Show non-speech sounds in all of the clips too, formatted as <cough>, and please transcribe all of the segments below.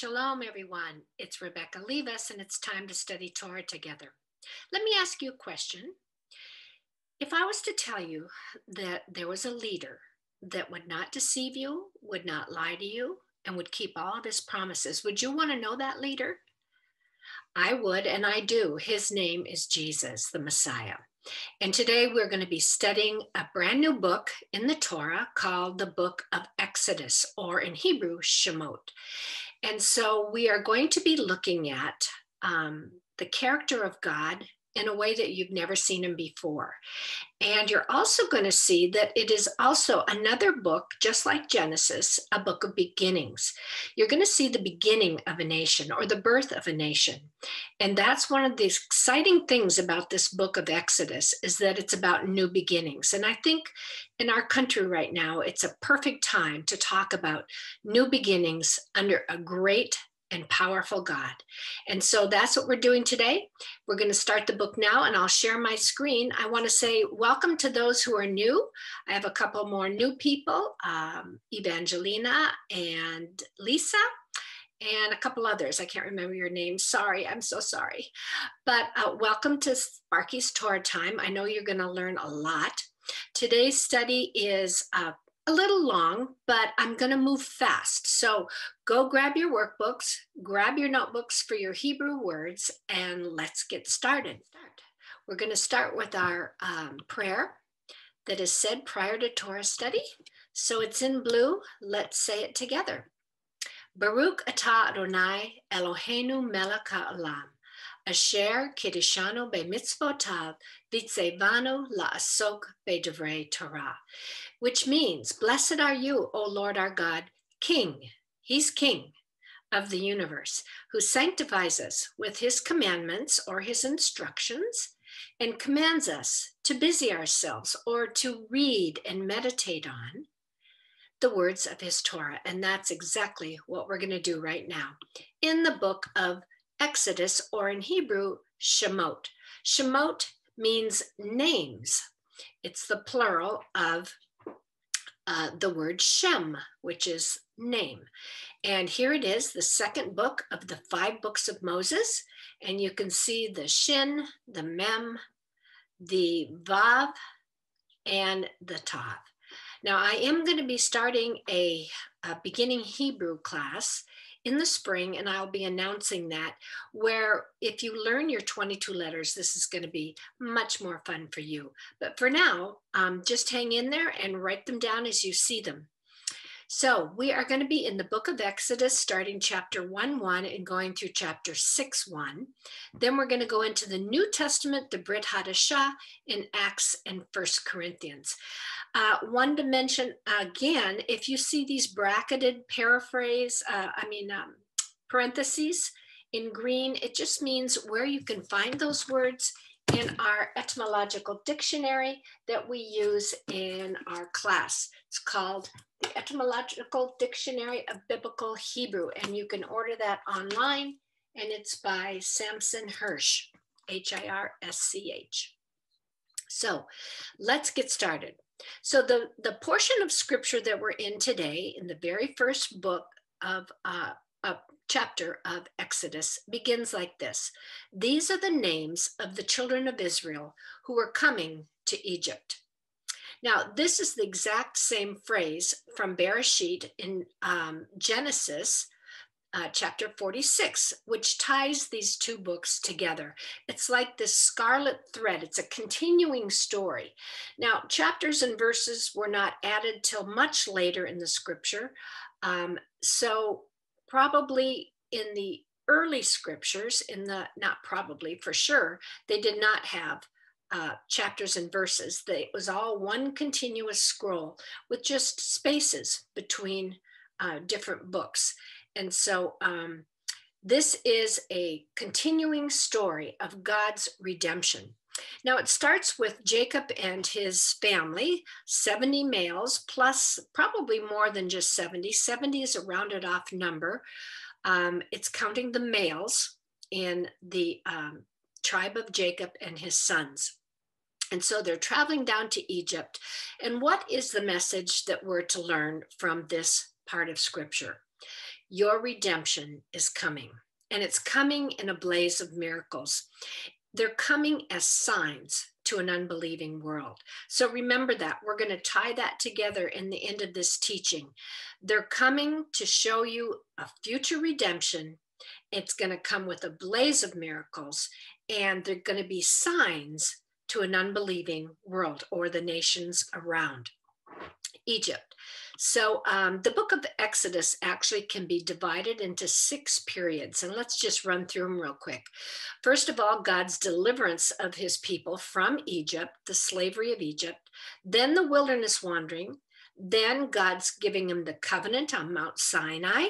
Shalom, everyone. It's Rebecca Levis, and it's time to study Torah together. Let me ask you a question. If I was to tell you that there was a leader that would not deceive you, would not lie to you, and would keep all of his promises, would you want to know that leader? I would, and I do. His name is Jesus, the Messiah. And today we're going to be studying a brand new book in the Torah called the Book of Exodus, or in Hebrew, Shemot. And so we are going to be looking at um, the character of God in a way that you've never seen him before. And you're also going to see that it is also another book, just like Genesis, a book of beginnings. You're going to see the beginning of a nation or the birth of a nation. And that's one of the exciting things about this book of Exodus is that it's about new beginnings. And I think in our country right now, it's a perfect time to talk about new beginnings under a great and powerful God. And so that's what we're doing today. We're going to start the book now, and I'll share my screen. I want to say welcome to those who are new. I have a couple more new people um, Evangelina and Lisa. And a couple others. I can't remember your names. Sorry, I'm so sorry. But uh, welcome to Sparky's Torah Time. I know you're going to learn a lot. Today's study is uh, a little long, but I'm going to move fast. So go grab your workbooks, grab your notebooks for your Hebrew words, and let's get started. We're going to start with our um, prayer that is said prior to Torah study. So it's in blue. Let's say it together. Baruch atah Adonai Eloheinu melech ha'olam asher kiddushanu b'mitzvotav vitzevanu la'asok be'devrei Torah which means, Blessed are you, O Lord our God, King. He's King of the universe, who sanctifies us with his commandments or his instructions and commands us to busy ourselves or to read and meditate on the words of his Torah. And that's exactly what we're going to do right now in the book of Exodus, or in Hebrew, Shemot. Shemot means names, it's the plural of uh, the word Shem, which is name. And here it is, the second book of the five books of Moses. And you can see the Shin, the Mem, the Vav, and the Tav. Now, I am going to be starting a, a beginning Hebrew class in the spring, and I'll be announcing that. Where if you learn your 22 letters, this is going to be much more fun for you. But for now, um, just hang in there and write them down as you see them. So we are going to be in the book of Exodus, starting chapter 1 1 and going through chapter 6 1. Then we're going to go into the New Testament, the Brit Hadashah, in Acts and First Corinthians. Uh, one to mention again, if you see these bracketed paraphrase, uh, I mean, um, parentheses in green, it just means where you can find those words in our etymological dictionary that we use in our class. It's called the Etymological Dictionary of Biblical Hebrew, and you can order that online, and it's by Samson Hirsch, H I R S C H. So let's get started. So the, the portion of scripture that we're in today, in the very first book of uh, a chapter of Exodus, begins like this These are the names of the children of Israel who were coming to Egypt. Now, this is the exact same phrase from Bereshit in um, Genesis uh, chapter 46, which ties these two books together. It's like this scarlet thread, it's a continuing story. Now, chapters and verses were not added till much later in the scripture. Um, so, probably in the early scriptures, in the not probably for sure, they did not have uh, chapters and verses. They, it was all one continuous scroll with just spaces between uh, different books. And so um, this is a continuing story of God's redemption. Now it starts with Jacob and his family, 70 males, plus probably more than just 70. 70 is a rounded off number. Um, it's counting the males in the um, tribe of Jacob and his sons. And so they're traveling down to Egypt. And what is the message that we're to learn from this part of scripture? Your redemption is coming, and it's coming in a blaze of miracles. They're coming as signs to an unbelieving world. So remember that. We're going to tie that together in the end of this teaching. They're coming to show you a future redemption. It's going to come with a blaze of miracles, and they're going to be signs to an unbelieving world or the nations around Egypt. So um, the book of Exodus actually can be divided into six periods. And let's just run through them real quick. First of all, God's deliverance of his people from Egypt, the slavery of Egypt, then the wilderness wandering, then God's giving him the covenant on Mount Sinai,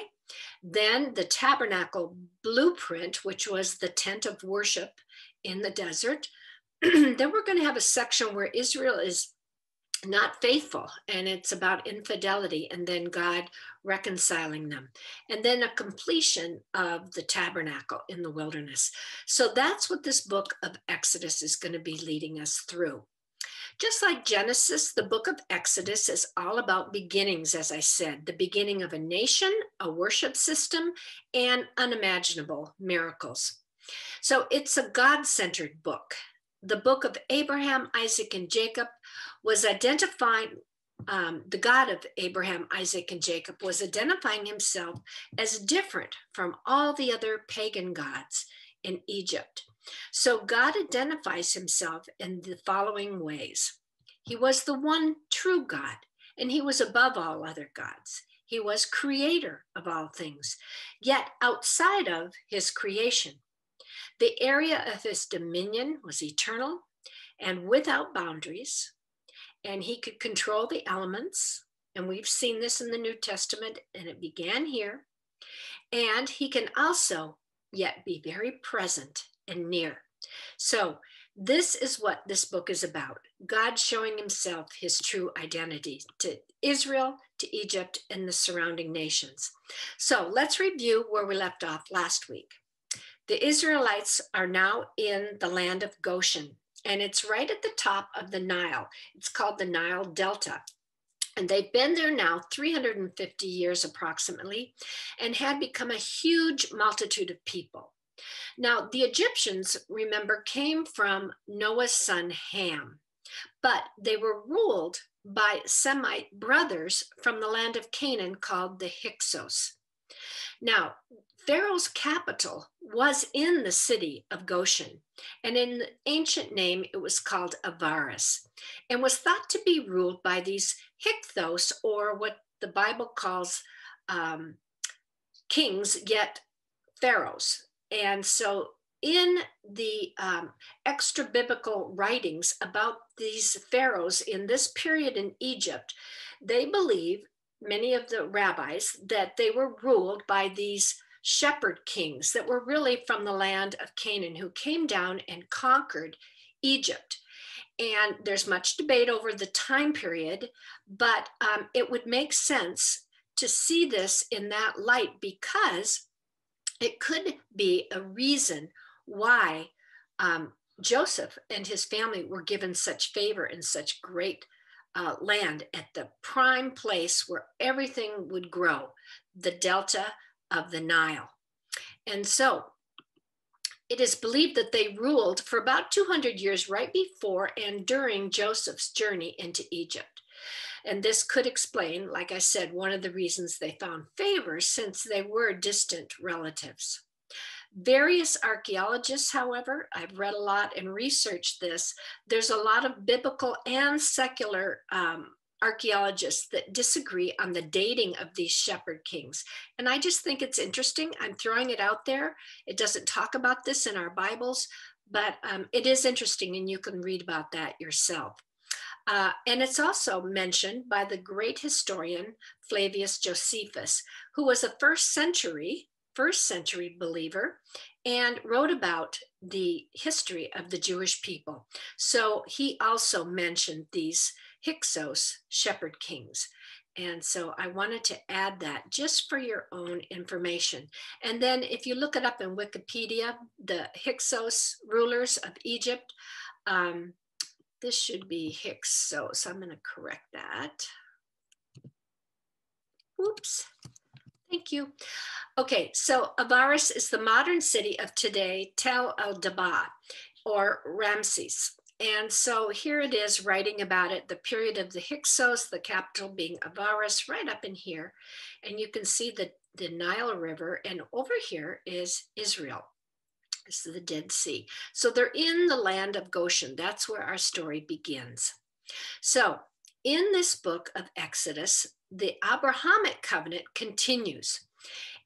then the tabernacle blueprint, which was the tent of worship in the desert. <clears throat> then we're going to have a section where Israel is not faithful and it's about infidelity and then god reconciling them. And then a completion of the tabernacle in the wilderness. So that's what this book of exodus is going to be leading us through. Just like genesis the book of exodus is all about beginnings as i said the beginning of a nation a worship system and unimaginable miracles. So it's a god-centered book. The book of Abraham, Isaac, and Jacob was identifying, um, the God of Abraham, Isaac, and Jacob was identifying himself as different from all the other pagan gods in Egypt. So God identifies himself in the following ways He was the one true God, and he was above all other gods. He was creator of all things, yet outside of his creation, the area of his dominion was eternal and without boundaries, and he could control the elements. And we've seen this in the New Testament, and it began here. And he can also yet be very present and near. So, this is what this book is about God showing himself his true identity to Israel, to Egypt, and the surrounding nations. So, let's review where we left off last week. The Israelites are now in the land of Goshen, and it's right at the top of the Nile. It's called the Nile Delta. And they've been there now 350 years approximately and had become a huge multitude of people. Now, the Egyptians, remember, came from Noah's son Ham, but they were ruled by Semite brothers from the land of Canaan called the Hyksos. Now, Pharaoh's capital was in the city of Goshen, and in the ancient name it was called Avaris, and was thought to be ruled by these Hyksos, or what the Bible calls um, kings, yet pharaohs. And so, in the um, extra biblical writings about these pharaohs in this period in Egypt, they believe, many of the rabbis, that they were ruled by these shepherd kings that were really from the land of Canaan who came down and conquered Egypt. And there's much debate over the time period, but um, it would make sense to see this in that light because it could be a reason why um, Joseph and his family were given such favor and such great uh, land at the prime place where everything would grow, the delta of the Nile. And so it is believed that they ruled for about 200 years right before and during Joseph's journey into Egypt. And this could explain, like I said, one of the reasons they found favor since they were distant relatives. Various archaeologists, however, I've read a lot and researched this. There's a lot of biblical and secular um, archaeologists that disagree on the dating of these shepherd kings. And I just think it's interesting. I'm throwing it out there. It doesn't talk about this in our Bibles, but um, it is interesting and you can read about that yourself. Uh, and it's also mentioned by the great historian Flavius Josephus, who was a first century, first century believer and wrote about the history of the Jewish people. So he also mentioned these Hyksos, shepherd kings. And so I wanted to add that just for your own information. And then if you look it up in Wikipedia, the Hyksos rulers of Egypt, um, this should be Hyksos. So i'm going to correct that. Oops. Thank you. Okay, so Avaris is the modern city of today, Tel El Daba, or Ramses. And so here it is writing about it, the period of the Hyksos, the capital being Avaris, right up in here. And you can see the, the Nile River, and over here is Israel. This is the Dead Sea. So they're in the land of Goshen. That's where our story begins. So in this book of Exodus, the Abrahamic covenant continues.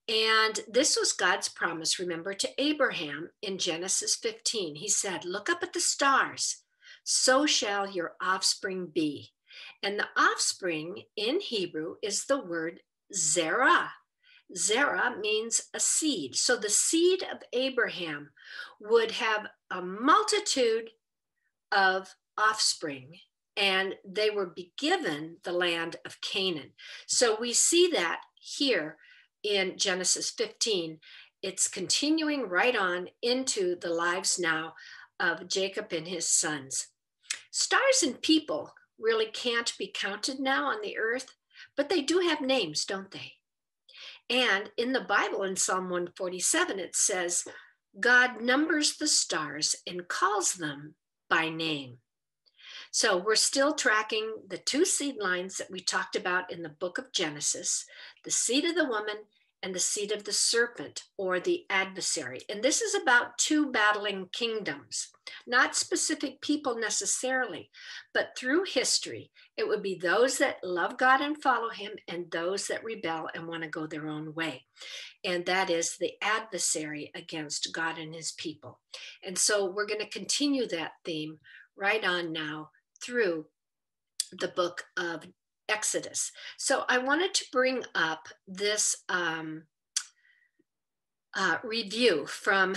And this was God's promise, remember, to Abraham in Genesis 15. He said, Look up at the stars, so shall your offspring be. And the offspring in Hebrew is the word zerah. Zerah means a seed. So the seed of Abraham would have a multitude of offspring and they were be given the land of Canaan. So we see that here in Genesis 15. It's continuing right on into the lives now of Jacob and his sons. Stars and people really can't be counted now on the earth, but they do have names, don't they? And in the Bible, in Psalm 147, it says, God numbers the stars and calls them by name. So we're still tracking the two seed lines that we talked about in the book of Genesis the seed of the woman and the seed of the serpent or the adversary. And this is about two battling kingdoms, not specific people necessarily, but through history, it would be those that love God and follow Him and those that rebel and want to go their own way. And that is the adversary against God and His people. And so we're going to continue that theme right on now through the book of Exodus. So I wanted to bring up this um, uh, review from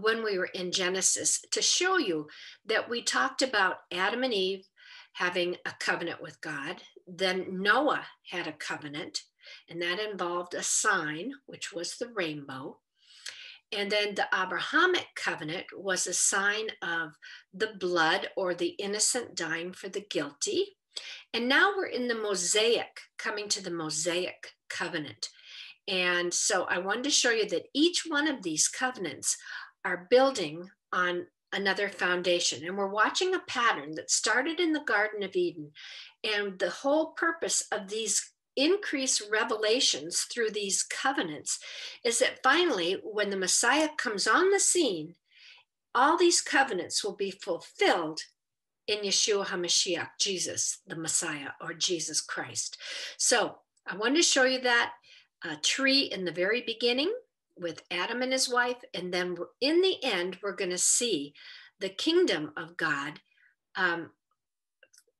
when we were in Genesis to show you that we talked about Adam and Eve having a covenant with God. Then Noah had a covenant, and that involved a sign, which was the rainbow. And then the Abrahamic covenant was a sign of the blood or the innocent dying for the guilty. And now we're in the Mosaic, coming to the Mosaic covenant. And so I wanted to show you that each one of these covenants are building on another foundation. And we're watching a pattern that started in the Garden of Eden. And the whole purpose of these increased revelations through these covenants is that finally, when the Messiah comes on the scene, all these covenants will be fulfilled in Yeshua HaMashiach, Jesus, the Messiah, or Jesus Christ. So I wanted to show you that uh, tree in the very beginning with Adam and his wife. And then in the end, we're going to see the kingdom of God um,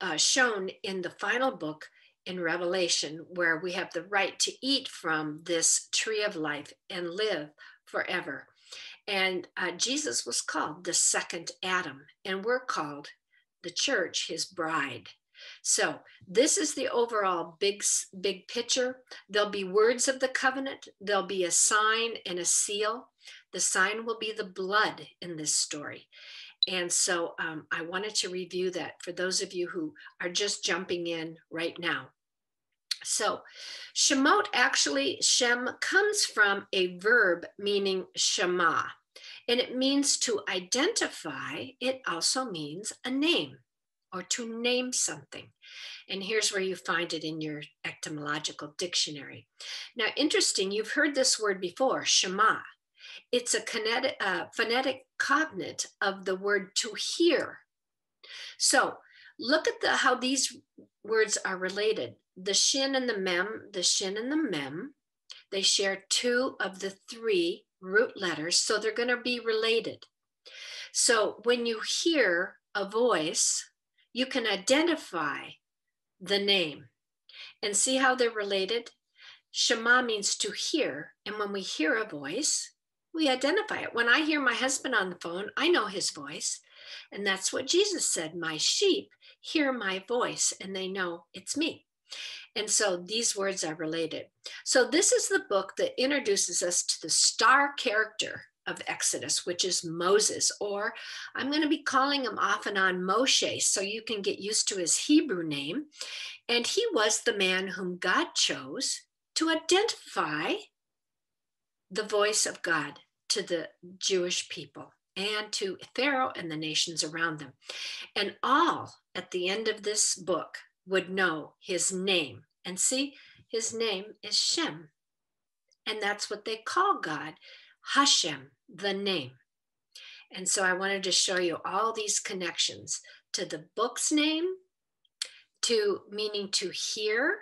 uh, shown in the final book in Revelation, where we have the right to eat from this tree of life and live forever. And uh, Jesus was called the second Adam, and we're called the church his bride. So this is the overall big big picture. There'll be words of the covenant. There'll be a sign and a seal. The sign will be the blood in this story. And so um, I wanted to review that for those of you who are just jumping in right now. So Shemot actually, Shem comes from a verb meaning Shema and it means to identify. It also means a name or to name something. And here's where you find it in your etymological dictionary. Now, interesting, you've heard this word before, Shema. It's a kinetic, uh, phonetic cognate of the word to hear. So look at the, how these words are related. The shin and the mem, the shin and the mem, they share two of the three root letters, so they're going to be related. So when you hear a voice, you can identify the name and see how they're related. Shema means to hear, and when we hear a voice, we identify it. When I hear my husband on the phone, I know his voice. And that's what Jesus said My sheep hear my voice, and they know it's me. And so these words are related. So this is the book that introduces us to the star character of Exodus, which is Moses, or I'm going to be calling him off and on Moshe, so you can get used to his Hebrew name. And he was the man whom God chose to identify the voice of God to the Jewish people and to Pharaoh and the nations around them. And all at the end of this book would know his name. And see, his name is Shem. And that's what they call God, Hashem, the name. And so I wanted to show you all these connections to the book's name, to meaning to hear,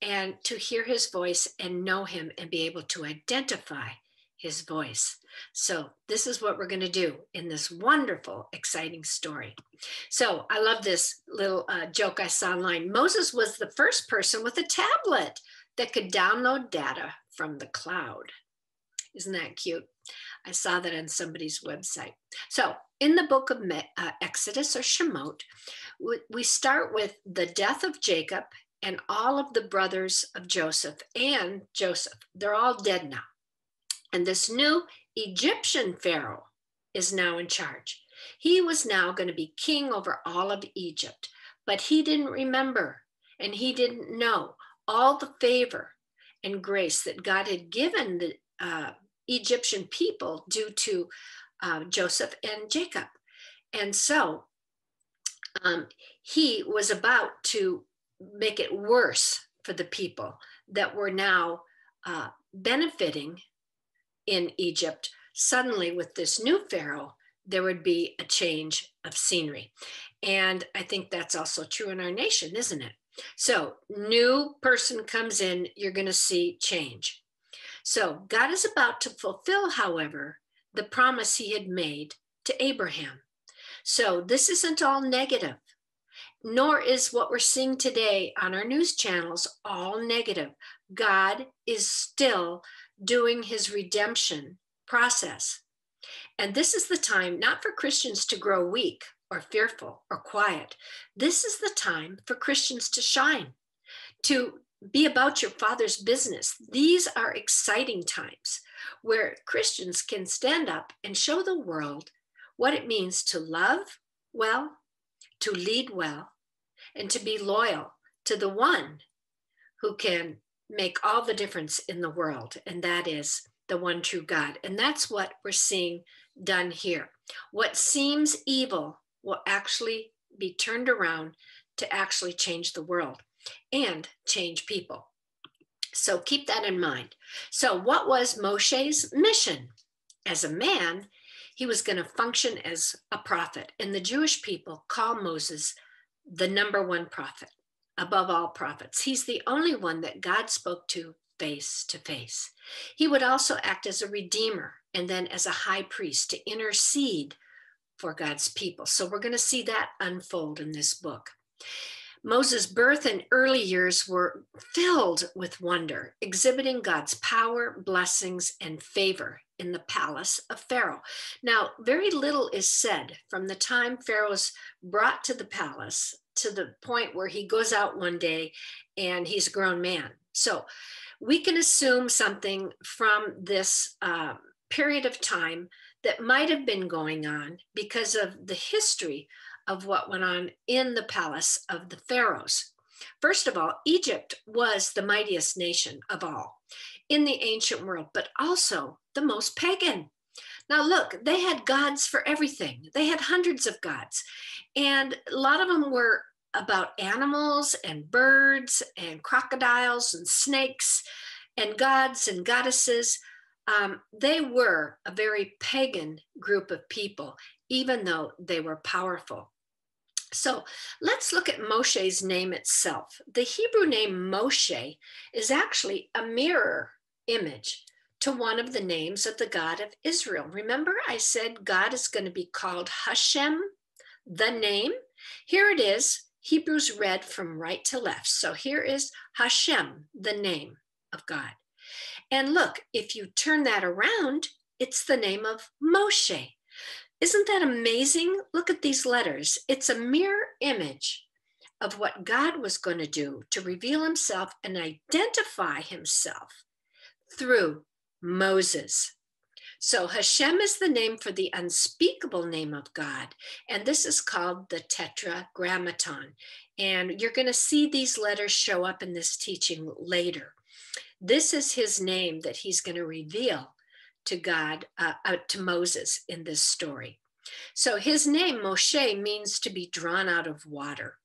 and to hear his voice and know him and be able to identify his voice. So, this is what we're going to do in this wonderful, exciting story. So, I love this little uh, joke I saw online. Moses was the first person with a tablet that could download data from the cloud. Isn't that cute? I saw that on somebody's website. So, in the book of uh, Exodus or Shemot, we start with the death of Jacob and all of the brothers of Joseph and Joseph. They're all dead now. And this new Egyptian Pharaoh is now in charge. He was now going to be king over all of Egypt, but he didn't remember and he didn't know all the favor and grace that God had given the uh, Egyptian people due to uh, Joseph and Jacob. And so um, he was about to make it worse for the people that were now uh, benefiting in Egypt, suddenly with this new Pharaoh, there would be a change of scenery. And I think that's also true in our nation, isn't it? So, new person comes in, you're going to see change. So, God is about to fulfill, however, the promise he had made to Abraham. So, this isn't all negative, nor is what we're seeing today on our news channels all negative. God is still doing his redemption process. And this is the time not for Christians to grow weak or fearful or quiet. This is the time for Christians to shine, to be about your Father's business. These are exciting times where Christians can stand up and show the world what it means to love well, to lead well, and to be loyal to the one who can make all the difference in the world, and that is the one true God. And that's what we're seeing done here. What seems evil will actually be turned around to actually change the world and change people. So keep that in mind. So, what was Moshe's mission? As a man, he was going to function as a prophet, and the Jewish people call Moses the number one prophet above all prophets. He's the only one that God spoke to face to face. He would also act as a redeemer and then as a high priest to intercede for God's people. So we're going to see that unfold in this book. Moses' birth and early years were filled with wonder, exhibiting God's power, blessings, and favor in the palace of Pharaoh. Now, very little is said from the time Pharaoh's brought to the palace to the point where he goes out one day and he's a grown man. So we can assume something from this uh, period of time that might have been going on because of the history of what went on in the palace of the pharaohs. First of all, Egypt was the mightiest nation of all in the ancient world, but also the most pagan. Now, look, they had gods for everything. They had hundreds of gods. And a lot of them were about animals and birds and crocodiles and snakes and gods and goddesses. Um, they were a very pagan group of people, even though they were powerful. So let's look at Moshe's name itself. The Hebrew name Moshe is actually a mirror image to one of the names of the God of Israel. Remember, I said God is going to be called Hashem, the name. Here it is, Hebrews read from right to left. So here is Hashem, the name of God. And look, if you turn that around, it's the name of Moshe. Isn't that amazing? Look at these letters. It's a mirror image of what God was going to do to reveal himself and identify himself through Moses. So Hashem is the name for the unspeakable name of God, and this is called the Tetragrammaton. And you're going to see these letters show up in this teaching later. This is his name that he's going to reveal to God, uh, uh, to Moses in this story. So his name, Moshe, means to be drawn out of water.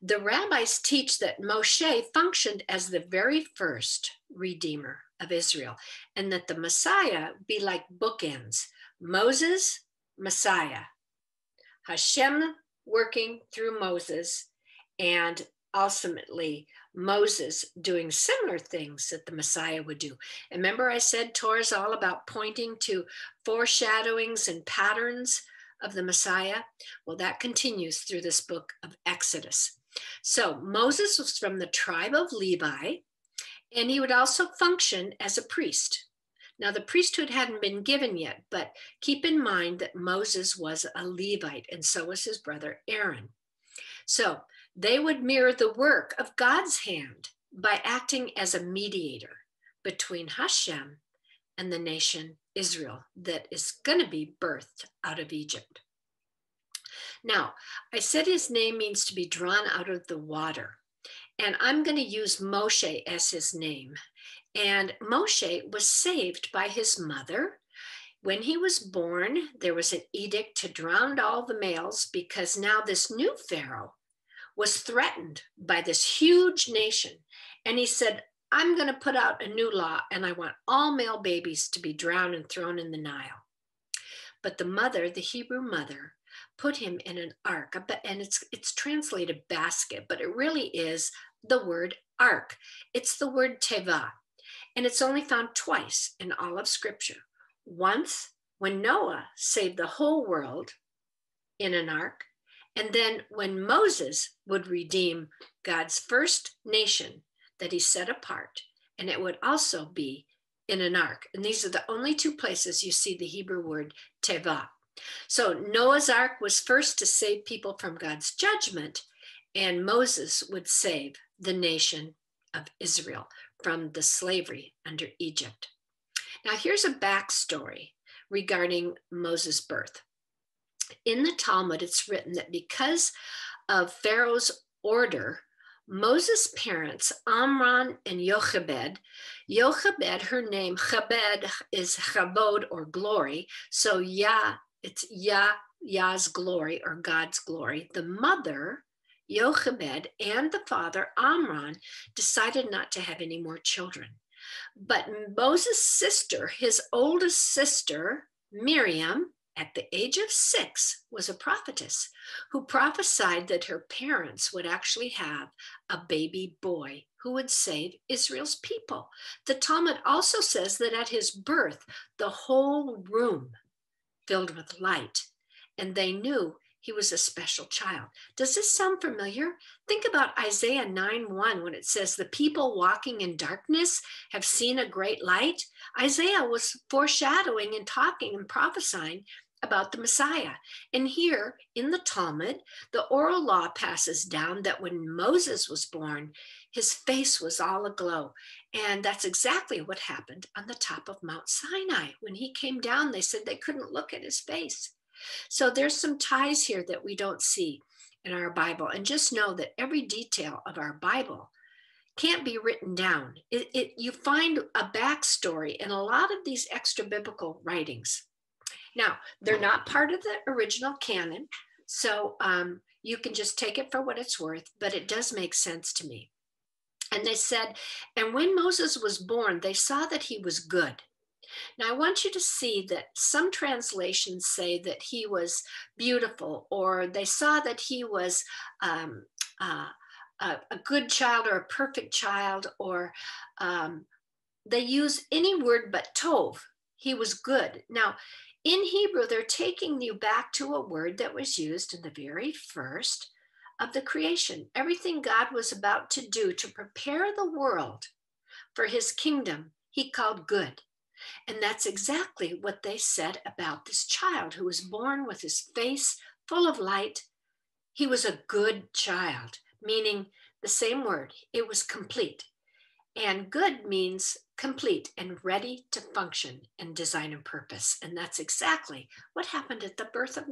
The rabbis teach that Moshe functioned as the very first redeemer of Israel and that the Messiah be like bookends Moses, Messiah, Hashem working through Moses, and ultimately Moses doing similar things that the Messiah would do. And remember, I said Torah is all about pointing to foreshadowings and patterns of the Messiah? Well, that continues through this book of Exodus. So Moses was from the tribe of Levi, and he would also function as a priest. Now, the priesthood hadn't been given yet, but keep in mind that Moses was a Levite, and so was his brother Aaron. So they would mirror the work of God's hand by acting as a mediator between Hashem and the nation Israel that is going to be birthed out of Egypt. Now, I said his name means to be drawn out of the water, and I'm going to use Moshe as his name. And Moshe was saved by his mother. When he was born, there was an edict to drown all the males because now this new Pharaoh was threatened by this huge nation. And he said, I'm going to put out a new law and I want all male babies to be drowned and thrown in the Nile. But the mother, the Hebrew mother, put him in an ark, and it's, it's translated basket, but it really is the word ark. It's the word teva, and it's only found twice in all of Scripture. Once when Noah saved the whole world in an ark, and then when Moses would redeem God's first nation that he set apart, and it would also be in an ark. And these are the only two places you see the Hebrew word teva. So Noah's ark was first to save people from God's judgment, and Moses would save the nation of Israel from the slavery under Egypt. Now, here's a backstory regarding Moses' birth in the Talmud, it's written that because of Pharaoh's order, Moses' parents, Amram and Yochebed, Yochebed, her name, Chabed is Chabod or glory. So Yah, it's Yah, Yah's glory or God's glory. The mother, Yochebed, and the father, Amram, decided not to have any more children. But Moses' sister, his oldest sister, Miriam, at the age of six, was a prophetess who prophesied that her parents would actually have a baby boy who would save Israel's people. The Talmud also says that at his birth, the whole room filled with light, and they knew he was a special child. Does this sound familiar? Think about Isaiah 9 1 when it says, The people walking in darkness have seen a great light. Isaiah was foreshadowing and talking and prophesying about the Messiah. And here in the Talmud, the oral law passes down that when Moses was born, his face was all aglow. And that's exactly what happened on the top of Mount Sinai. When he came down, they said they couldn't look at his face. So there's some ties here that we don't see in our Bible. And just know that every detail of our Bible can't be written down. It, it, you find a backstory in a lot of these extra biblical writings. Now, they're not part of the original canon, so um, you can just take it for what it's worth, but it does make sense to me. And they said, and when Moses was born, they saw that he was good. Now, I want you to see that some translations say that he was beautiful, or they saw that he was um, uh, a, a, good child or a perfect child, or um, they use any word but tov. He was good. Now, in Hebrew, they're taking you back to a word that was used in the very first of the creation. Everything God was about to do to prepare the world for his kingdom, he called good. And that's exactly what they said about this child who was born with his face full of light. He was a good child, meaning the same word, it was complete. And good means complete and ready to function in design and purpose. And that's exactly what happened at the birth of,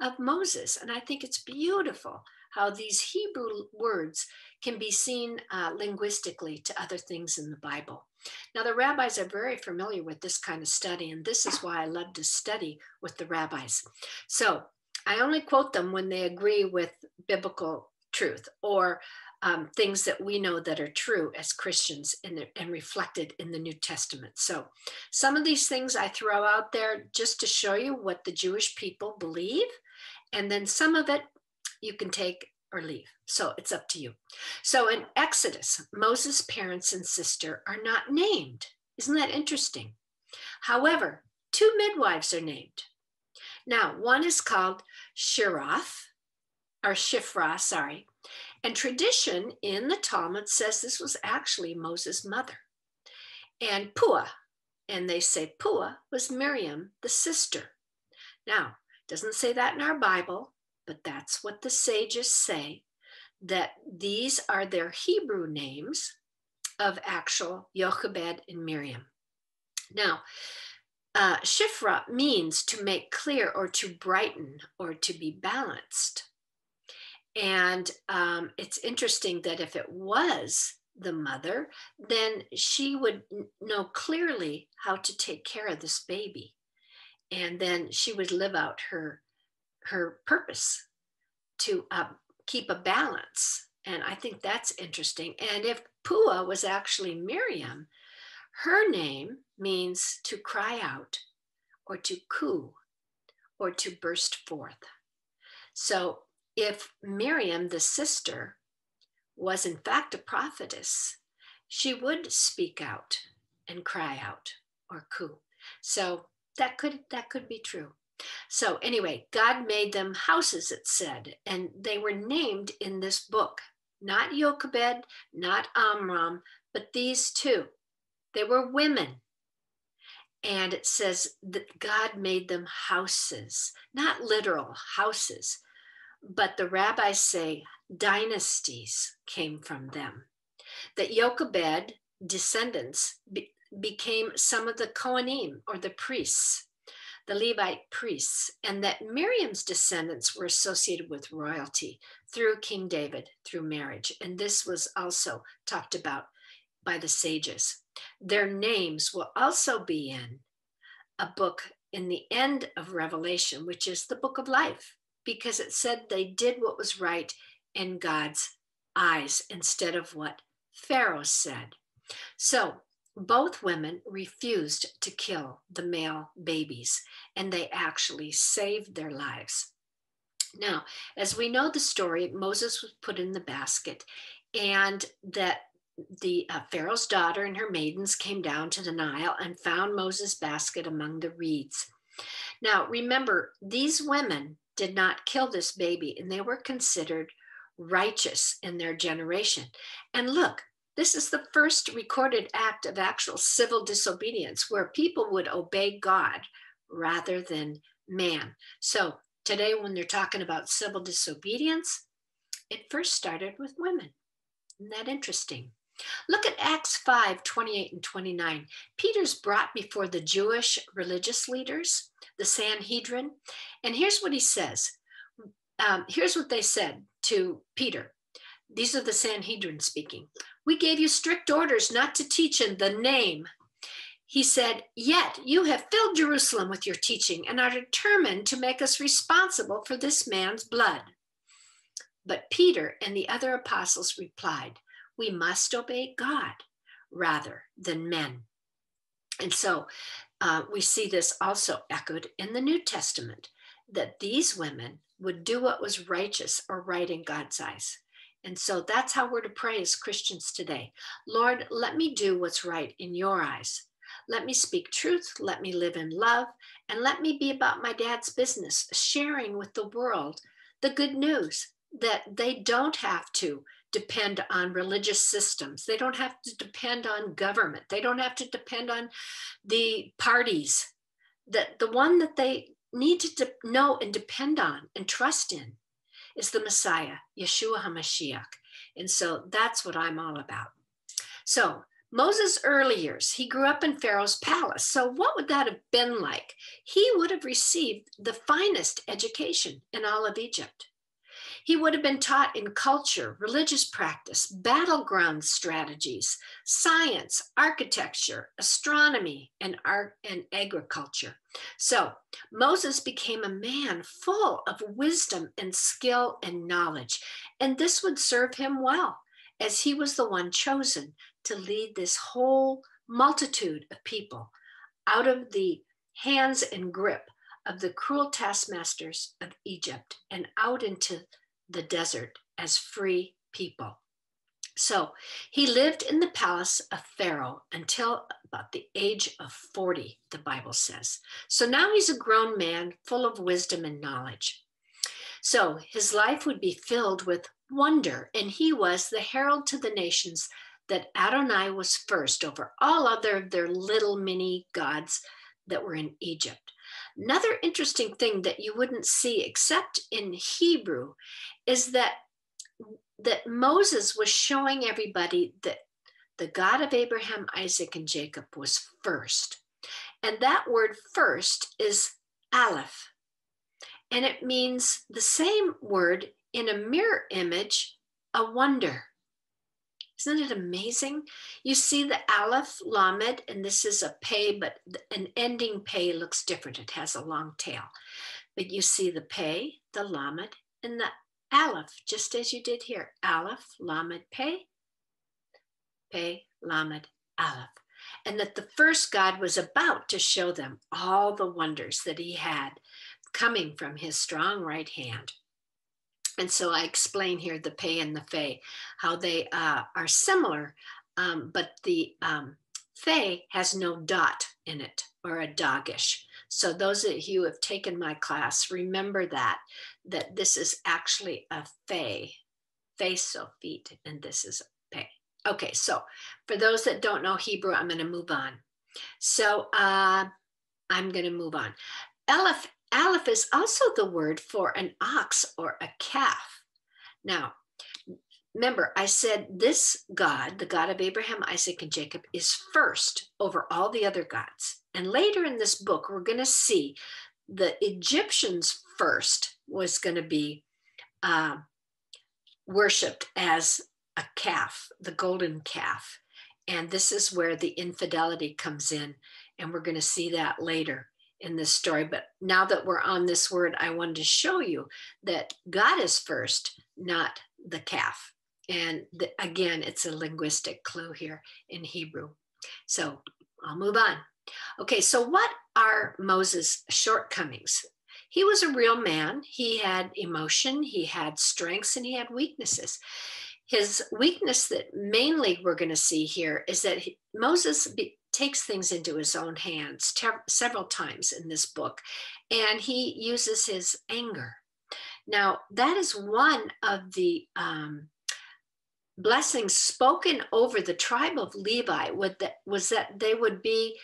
of Moses. And I think it's beautiful how these Hebrew words can be seen uh, linguistically to other things in the Bible. Now, the rabbis are very familiar with this kind of study, and this is why I love to study with the rabbis. So I only quote them when they agree with biblical truth or um, things that we know that are true as Christians and, and reflected in the New Testament. So, some of these things I throw out there just to show you what the Jewish people believe, and then some of it you can take or leave. So, it's up to you. So, in Exodus, Moses' parents and sister are not named. Isn't that interesting? However, two midwives are named. Now, one is called Shiroth, or Shifra, sorry, and tradition in the Talmud says this was actually Moses' mother. And Pua, and they say Pua was Miriam, the sister. Now, doesn't say that in our Bible, but that's what the sages say that these are their Hebrew names of actual Jochebed and Miriam. Now, uh, Shifra means to make clear or to brighten or to be balanced. And um, it's interesting that if it was the mother, then she would know clearly how to take care of this baby. And then she would live out her, her purpose to uh, keep a balance. And I think that's interesting. And if Pua was actually Miriam, her name means to cry out or to coo or to burst forth. So if Miriam, the sister, was in fact a prophetess, she would speak out and cry out or coo. So that could that could be true. So anyway, God made them houses, it said, and they were named in this book. Not Jochebed, not Amram, but these two. They were women. And it says that God made them houses, not literal houses, but the rabbis say dynasties came from them. That Jochebed descendants be, became some of the Kohanim or the priests, the Levite priests, and that Miriam's descendants were associated with royalty through King David through marriage. And this was also talked about by the sages. Their names will also be in a book in the end of Revelation, which is the book of life because it said they did what was right in God's eyes instead of what Pharaoh said. So both women refused to kill the male babies and they actually saved their lives. Now, as we know the story, Moses was put in the basket and that the uh, Pharaoh's daughter and her maidens came down to the Nile and found Moses' basket among the reeds. Now, remember, these women did not kill this baby, and they were considered righteous in their generation. And look, this is the first recorded act of actual civil disobedience where people would obey God rather than man. So today, when they're talking about civil disobedience, it first started with women. Isn't that interesting? Look at Acts 5 28 and 29. Peter's brought before the Jewish religious leaders, the Sanhedrin, and here's what he says. Um, here's what they said to Peter. These are the Sanhedrin speaking. We gave you strict orders not to teach in the name. He said, Yet you have filled Jerusalem with your teaching and are determined to make us responsible for this man's blood. But Peter and the other apostles replied, we must obey God rather than men. And so uh, we see this also echoed in the New Testament that these women would do what was righteous or right in God's eyes. And so that's how we're to pray as Christians today. Lord, let me do what's right in your eyes. Let me speak truth. Let me live in love. And let me be about my dad's business, sharing with the world the good news that they don't have to depend on religious systems. They don't have to depend on government. They don't have to depend on the parties. That the one that they need to de- know and depend on and trust in is the Messiah, Yeshua HaMashiach. And so that's what I'm all about. So Moses' early years, he grew up in Pharaoh's palace. So, what would that have been like? He would have received the finest education in all of Egypt. He would have been taught in culture, religious practice, battleground strategies, science, architecture, astronomy, and art and agriculture. So Moses became a man full of wisdom and skill and knowledge, and this would serve him well as he was the one chosen to lead this whole multitude of people out of the hands and grip of the cruel taskmasters of Egypt and out into the desert as free people. So he lived in the palace of Pharaoh until about the age of 40, the Bible says. So now he's a grown man full of wisdom and knowledge. So his life would be filled with wonder, and he was the herald to the nations that Adonai was first over all other of their little mini gods that were in Egypt. Another interesting thing that you wouldn't see except in Hebrew is that that Moses was showing everybody that the God of Abraham, Isaac, and Jacob was first. And that word first is Aleph. And it means the same word in a mirror image, a wonder. Isn't it amazing? You see the Aleph, Lamed, and this is a pay, but an ending pay looks different. It has a long tail. But you see the pay, the Lamed, and the Aleph, just as you did here. Aleph, Lamed, pay, pay, Lamed, Aleph. And that the first God was about to show them all the wonders that he had coming from his strong right hand. And so I explain here the pay and the fey, how they uh, are similar, um, but the um, fey has no dot in it or a dagesh. So those of you who have taken my class, remember that, that this is actually a fey, fey feet, and this is a pay. Okay, so for those that don't know Hebrew, I'm going to move on. So uh, I'm going to move on. Aleph Aleph is also the word for an ox or a calf. Now, remember, I said this God, the God of Abraham, Isaac, and Jacob, is first over all the other gods. And later in this book, we're going to see the Egyptians first was going to be uh, worshiped as a calf, the golden calf. And this is where the infidelity comes in. And we're going to see that later in this story. But now that we're on this word, I wanted to show you that God is first, not the calf. And the, again, it's a linguistic clue here in Hebrew. So I'll move on. Okay, so what are Moses' shortcomings? He was a real man. He had emotion, he had strengths, and he had weaknesses. His weakness that mainly we're going to see here is that he, Moses be, takes things into his own hands several times in this book, and he uses his anger. Now, that is one of the um, blessings spoken over the tribe of Levi that, was that they would be,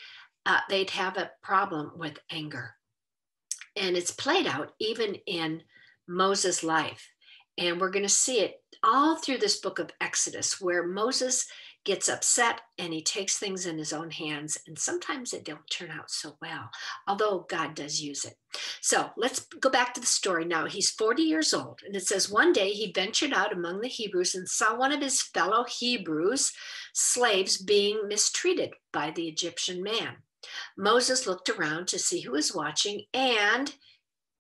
uh, they'd have a problem with anger. And it's played out even in Moses' life. And we're going to see it all through this book of Exodus, where Moses gets upset and he takes things in his own hands. And sometimes it don't turn out so well, although God does use it. So let's go back to the story now. He's 40 years old, and it says one day he ventured out among the Hebrews and saw one of his fellow Hebrews, slaves, being mistreated by the Egyptian man. Moses looked around to see who was watching, and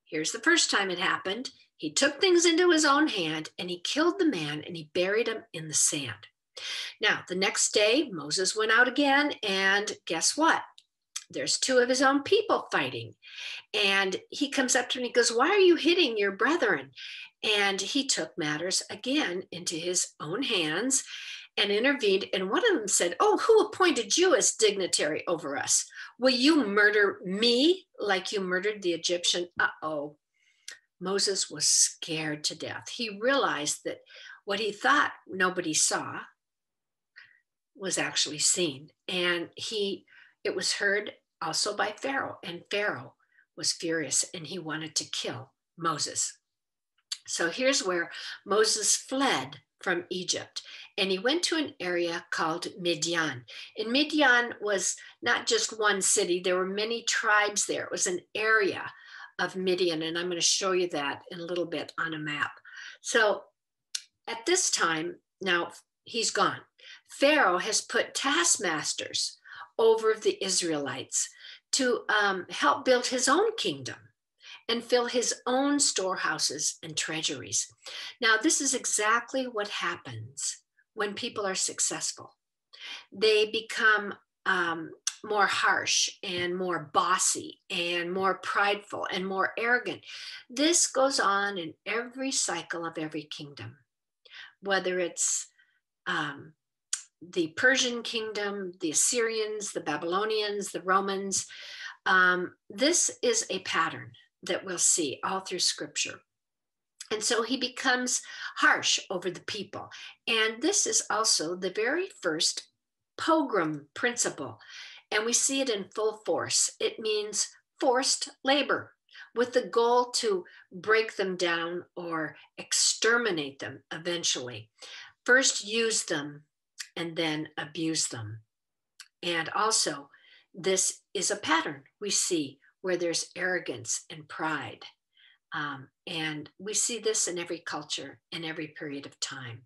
here's the first time it happened. He took things into his own hand and he killed the man and he buried him in the sand. Now, the next day, Moses went out again, and guess what? There's two of his own people fighting. And he comes up to him and he goes, Why are you hitting your brethren? And he took matters again into his own hands and intervened. And one of them said, Oh, who appointed you as dignitary over us? Will you murder me like you murdered the Egyptian? Uh oh. Moses was scared to death. He realized that what he thought nobody saw, was actually seen. And he, it was heard also by Pharaoh, and Pharaoh was furious and he wanted to kill Moses. So here's where Moses fled from Egypt and he went to an area called Midian. And Midian was not just one city, there were many tribes there. It was an area of Midian, and I'm going to show you that in a little bit on a map. So at this time, now he's gone. Pharaoh has put taskmasters over the Israelites to um, help build his own kingdom and fill his own storehouses and treasuries. Now, this is exactly what happens when people are successful. They become um, more harsh and more bossy and more prideful and more arrogant. This goes on in every cycle of every kingdom, whether it's um, the Persian kingdom, the Assyrians, the Babylonians, the Romans. Um, this is a pattern that we'll see all through scripture. And so he becomes harsh over the people. And this is also the very first pogrom principle. And we see it in full force. It means forced labor with the goal to break them down or exterminate them eventually. First, use them and then abuse them. And also, this is a pattern we see where there's arrogance and pride. Um, and we see this in every culture in every period of time.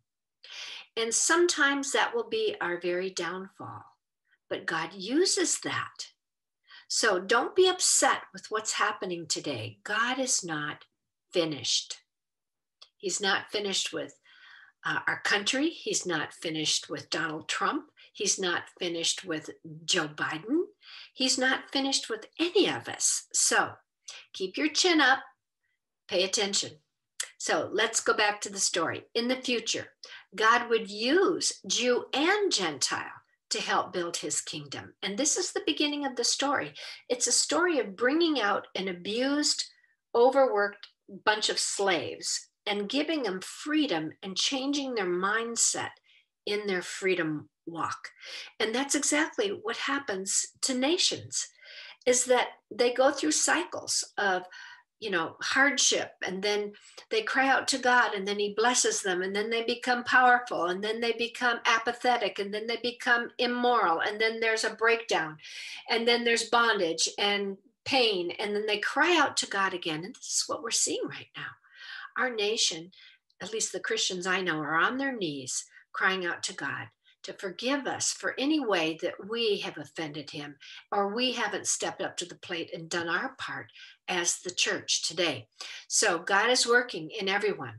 And sometimes that will be our very downfall, but God uses that. So don't be upset with what's happening today. God is not finished. He's not finished with uh, our country. He's not finished with Donald Trump. He's not finished with Joe Biden. He's not finished with any of us. So keep your chin up, pay attention. So let's go back to the story. In the future, God would use Jew and Gentile to help build his kingdom. And this is the beginning of the story. It's a story of bringing out an abused, overworked bunch of slaves and giving them freedom and changing their mindset in their freedom walk. And that's exactly what happens to nations is that they go through cycles of you know hardship and then they cry out to God and then he blesses them and then they become powerful and then they become apathetic and then they become immoral and then there's a breakdown and then there's bondage and pain and then they cry out to God again and this is what we're seeing right now our nation, at least the Christians I know, are on their knees crying out to God to forgive us for any way that we have offended him or we haven't stepped up to the plate and done our part as the church today. So God is working in everyone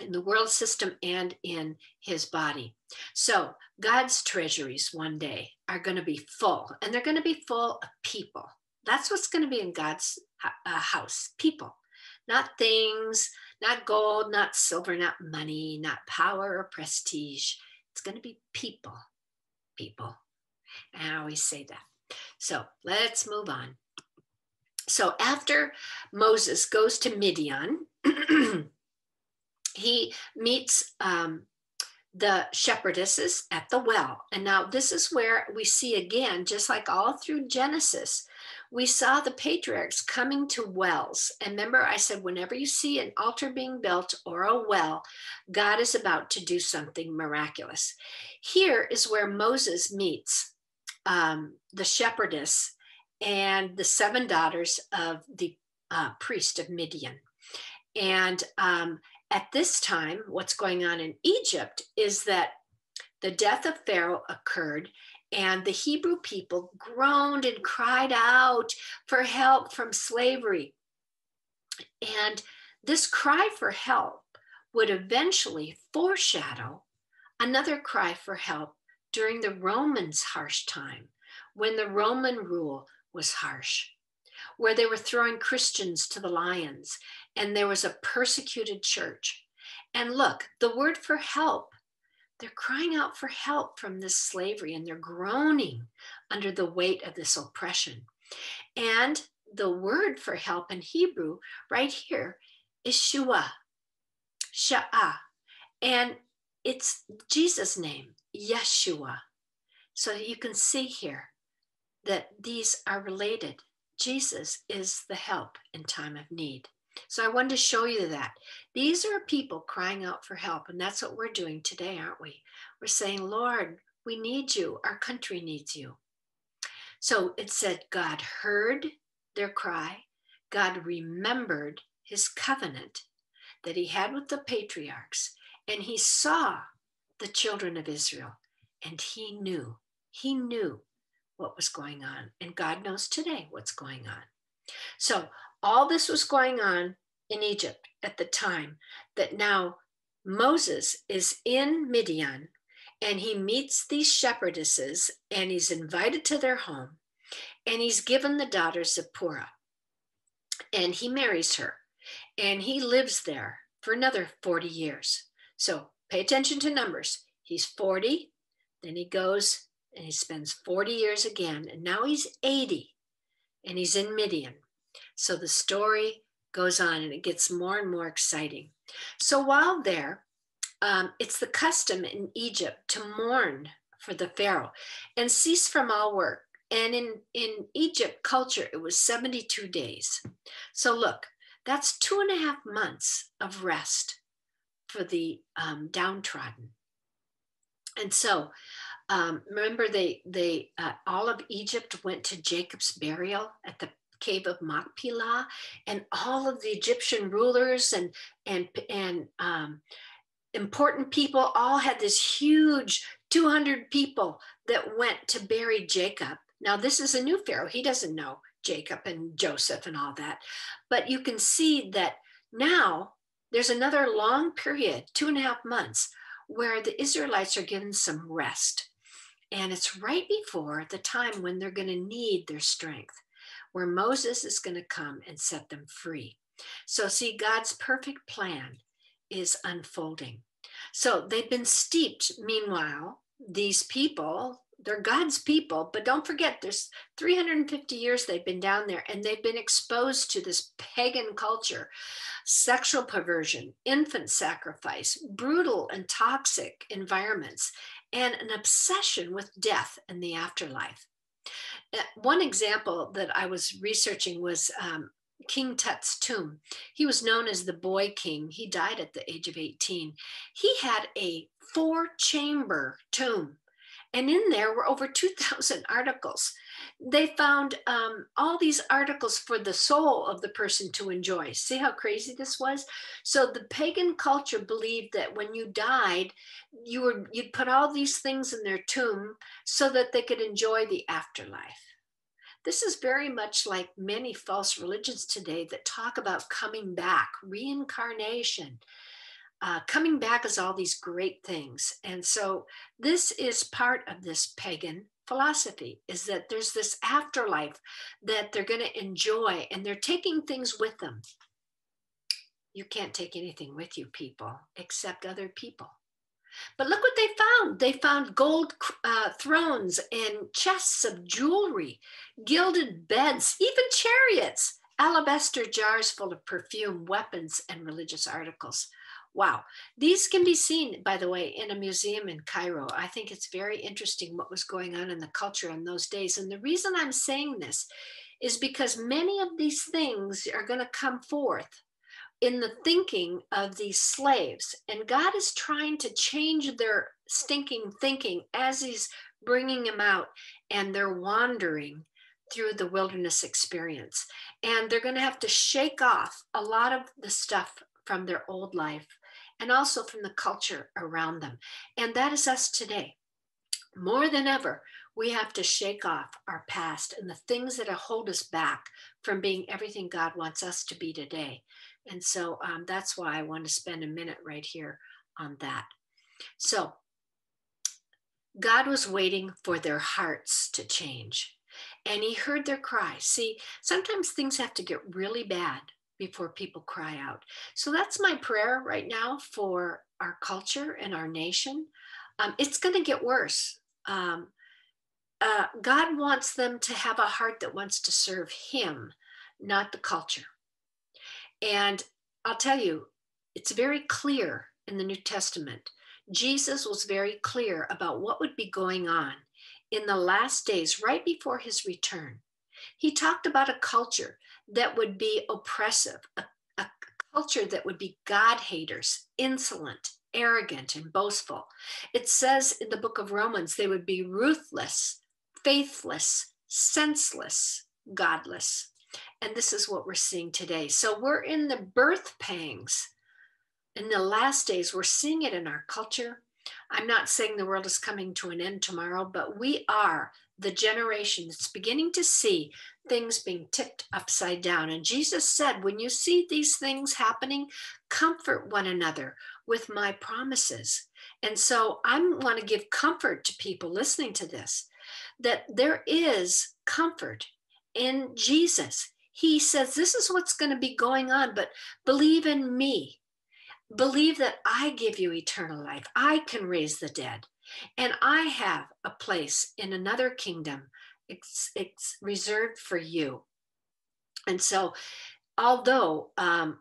in the world system and in his body. So God's treasuries one day are going to be full and they're going to be full of people. That's what's going to be in God's uh, house people not things, not gold, not silver, not money, not power or prestige. It's going to be people, people. And I always say that. So let's move on. So after Moses goes to Midian, <clears throat> he meets um, the shepherdesses at the well. And now this is where we see again, just like all through Genesis, we saw the patriarchs coming to wells. And remember, I said, whenever you see an altar being built or a well, God is about to do something miraculous. Here is where Moses meets um, the shepherdess and the seven daughters of the uh, priest of Midian. And um, at this time, what's going on in Egypt is that the death of Pharaoh occurred and the Hebrew people groaned and cried out for help from slavery. And this cry for help would eventually foreshadow another cry for help during the Romans' harsh time, when the Roman rule was harsh, where they were throwing Christians to the lions and there was a persecuted church. And look, the word for help they're crying out for help from this slavery and they're groaning under the weight of this oppression. And the word for help in Hebrew right here is shua, sha'ah. And it's Jesus' name, Yeshua. So you can see here that these are related. Jesus is the help in time of need. So I wanted to show you that. These are people crying out for help. And that's what we're doing today, aren't we? We're saying, Lord, we need you. Our country needs you. So it said, God heard their cry, God remembered his covenant. that he had with the patriarchs, and he saw the children of Israel, and he knew, he knew what was going on. And God knows today what's going on. So, all this was going on in Egypt at the time that now Moses is in Midian and he meets these shepherdesses and he's invited to their home and he's given the daughter Zipporah and he marries her and he lives there for another 40 years. So pay attention to numbers. He's 40, then he goes and he spends 40 years again, and now he's 80 and he's in Midian. So the story goes on and it gets more and more exciting. So while there, um, it's the custom in Egypt to mourn for the Pharaoh and cease from all work. And in, in Egypt culture, it was 72 days. So look, that's two and a half months of rest for the um, downtrodden. And so um, remember they they uh, all of Egypt went to Jacob's burial at the cave of Machpelah, and all of the Egyptian rulers and and and um, important people all had this huge 200 people that went to bury Jacob. Now this is a new pharaoh; he doesn't know Jacob and Joseph and all that, but you can see that now there's another long period, two and a half months, where the Israelites are given some rest. And it's right before the time when they're going to need their strength, where Moses is going to come and set them free. So, see, God's perfect plan is unfolding. So, they've been steeped, meanwhile, these people, they're God's people, but don't forget there's 350 years they've been down there and they've been exposed to this pagan culture, sexual perversion, infant sacrifice, brutal and toxic environments and an obsession with death and the afterlife. Uh, one example that I was researching was um, King Tut's tomb. He was known as the Boy King. He died at the age of 18. He had a four chamber tomb, and in there were over 2,000 articles they found um, all these articles for the soul of the person to enjoy. See how crazy this was? So the pagan culture believed that when you died, you were you'd put all these things in their tomb so that they could enjoy the afterlife. This is very much like many false religions today that talk about coming back, reincarnation. Uh, coming back is all these great things. And so this is part of this pagan philosophy is that there's this afterlife that they're going to enjoy and they're taking things with them. You can't take anything with you, people, except other people. But look what they found. They found gold uh, thrones and chests of jewelry, gilded beds, even chariots, alabaster jars full of perfume, weapons, and religious articles. Wow. These can be seen, by the way, in a museum in Cairo. I think it's very interesting what was going on in the culture in those days. And the reason I'm saying this is because many of these things are going to come forth in the thinking of these slaves. And God is trying to change their stinking thinking as He's bringing them out and they're wandering through the wilderness experience. And they're going to have to shake off a lot of the stuff from their old life and also from the culture around them. And that is us today. More than ever, we have to shake off our past and the things that hold us back from being everything God wants us to be today. And so um, that's why I want to spend a minute right here on that. So, God was waiting for their hearts to change. And he heard their cry. See, sometimes things have to get really bad before people cry out. So that's my prayer right now for our culture and our nation. Um, it's going to get worse. Um, uh, God wants them to have a heart that wants to serve Him, not the culture. And I'll tell you, it's very clear in the New Testament. Jesus was very clear about what would be going on in the last days, right before his return. He talked about a culture that would be oppressive, a, a culture that would be God haters, insolent, arrogant, and boastful. It says in the book of Romans, they would be ruthless, faithless, senseless, godless. And this is what we're seeing today. So we're in the birth pangs in the last days, we're seeing it in our culture. I'm not saying the world is coming to an end tomorrow, but we are the generation that's beginning to see things being tipped upside down. And Jesus said, when you see these things happening, comfort one another with my promises. And so I want to give comfort to people listening to this that there is comfort in Jesus. He says, This is what's going to be going on, but believe in me. Believe that I give you eternal life. I can raise the dead. And I have a place in another kingdom it's, it's reserved for you. And so, although um,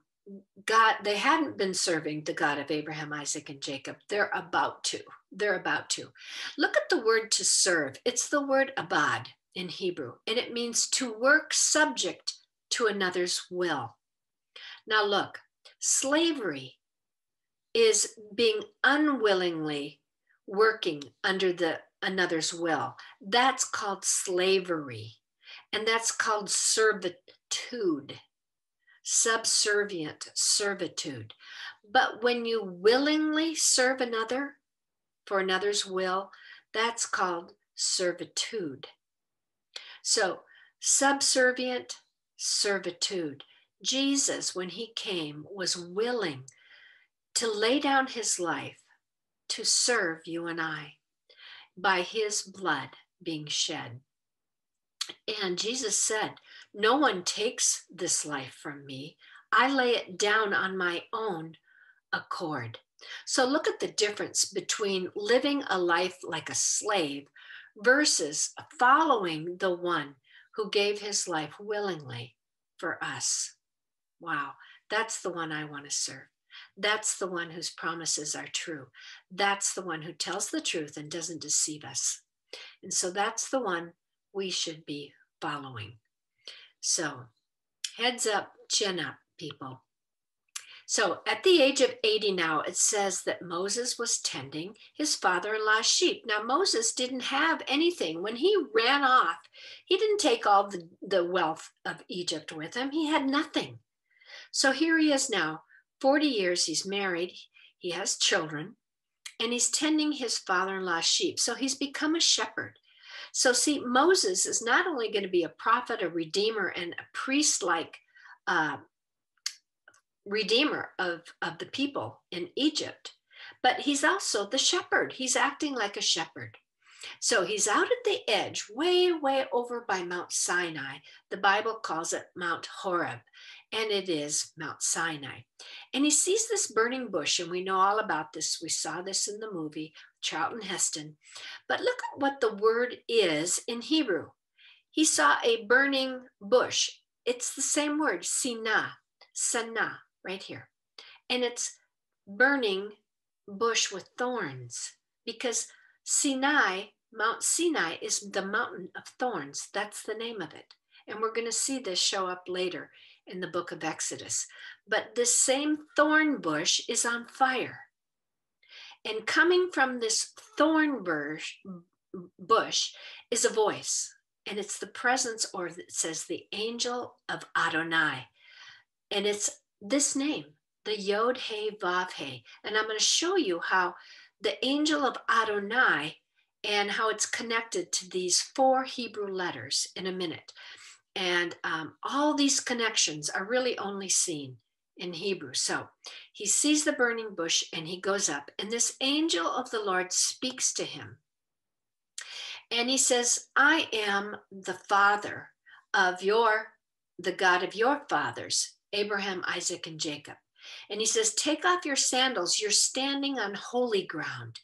God, they hadn't been serving the God of Abraham, Isaac, and Jacob, they're about to. They're about to. Look at the word to serve. It's the word abad in Hebrew, and it means to work subject to another's will. Now, look, slavery is being unwillingly working under the another's will. That's called slavery. And that's called servitude, subservient servitude. But when you willingly serve another for another's will, that's called servitude. So, subservient servitude. Jesus, when he came, was willing to lay down his life to serve you and I by his blood being shed. And Jesus said, No one takes this life from me. I lay it down on my own accord. So look at the difference between living a life like a slave versus following the one who gave his life willingly for us. Wow, that's the one I want to serve. That's the one whose promises are true. That's the one who tells the truth and doesn't deceive us. And so that's the one we should be following. So, heads up, chin up, people. So, at the age of 80 now, it says that Moses was tending his father in law's sheep. Now, Moses didn't have anything. When he ran off, he didn't take all the, the wealth of Egypt with him, he had nothing. So, here he is now 40 years he's married, he has children, and he's tending his father in law's sheep. So he's become a shepherd. So, see, Moses is not only going to be a prophet, a redeemer, and a priest like uh, redeemer of, of the people in Egypt, but he's also the shepherd. He's acting like a shepherd. So he's out at the edge, way, way over by Mount Sinai. The Bible calls it Mount Horeb and it is Mount Sinai. And he sees this burning bush, and we know all about this. We saw this in the movie, Charlton Heston. But look at what the word is in Hebrew. He saw a burning bush. It's the same word, sina, sana, right here. And it's burning bush with thorns because Sinai, Mount Sinai, is the mountain of thorns. That's the name of it. And we're going to see this show up later in the book of Exodus. But this same thorn bush is on fire. And coming from this thorn bush, bush is a voice, and it's the presence, or it says the angel of Adonai. And it's this name, the Yod He Vav He. And I'm going to show you how the angel of Adonai and how it's connected to these four Hebrew letters in a minute. And um, all these connections are really only seen in Hebrew. So he sees the burning bush and he goes up, and this angel of the Lord speaks to him. And he says, I am the father of your, the God of your fathers, Abraham, Isaac, and Jacob. And he says, Take off your sandals. You're standing on holy ground.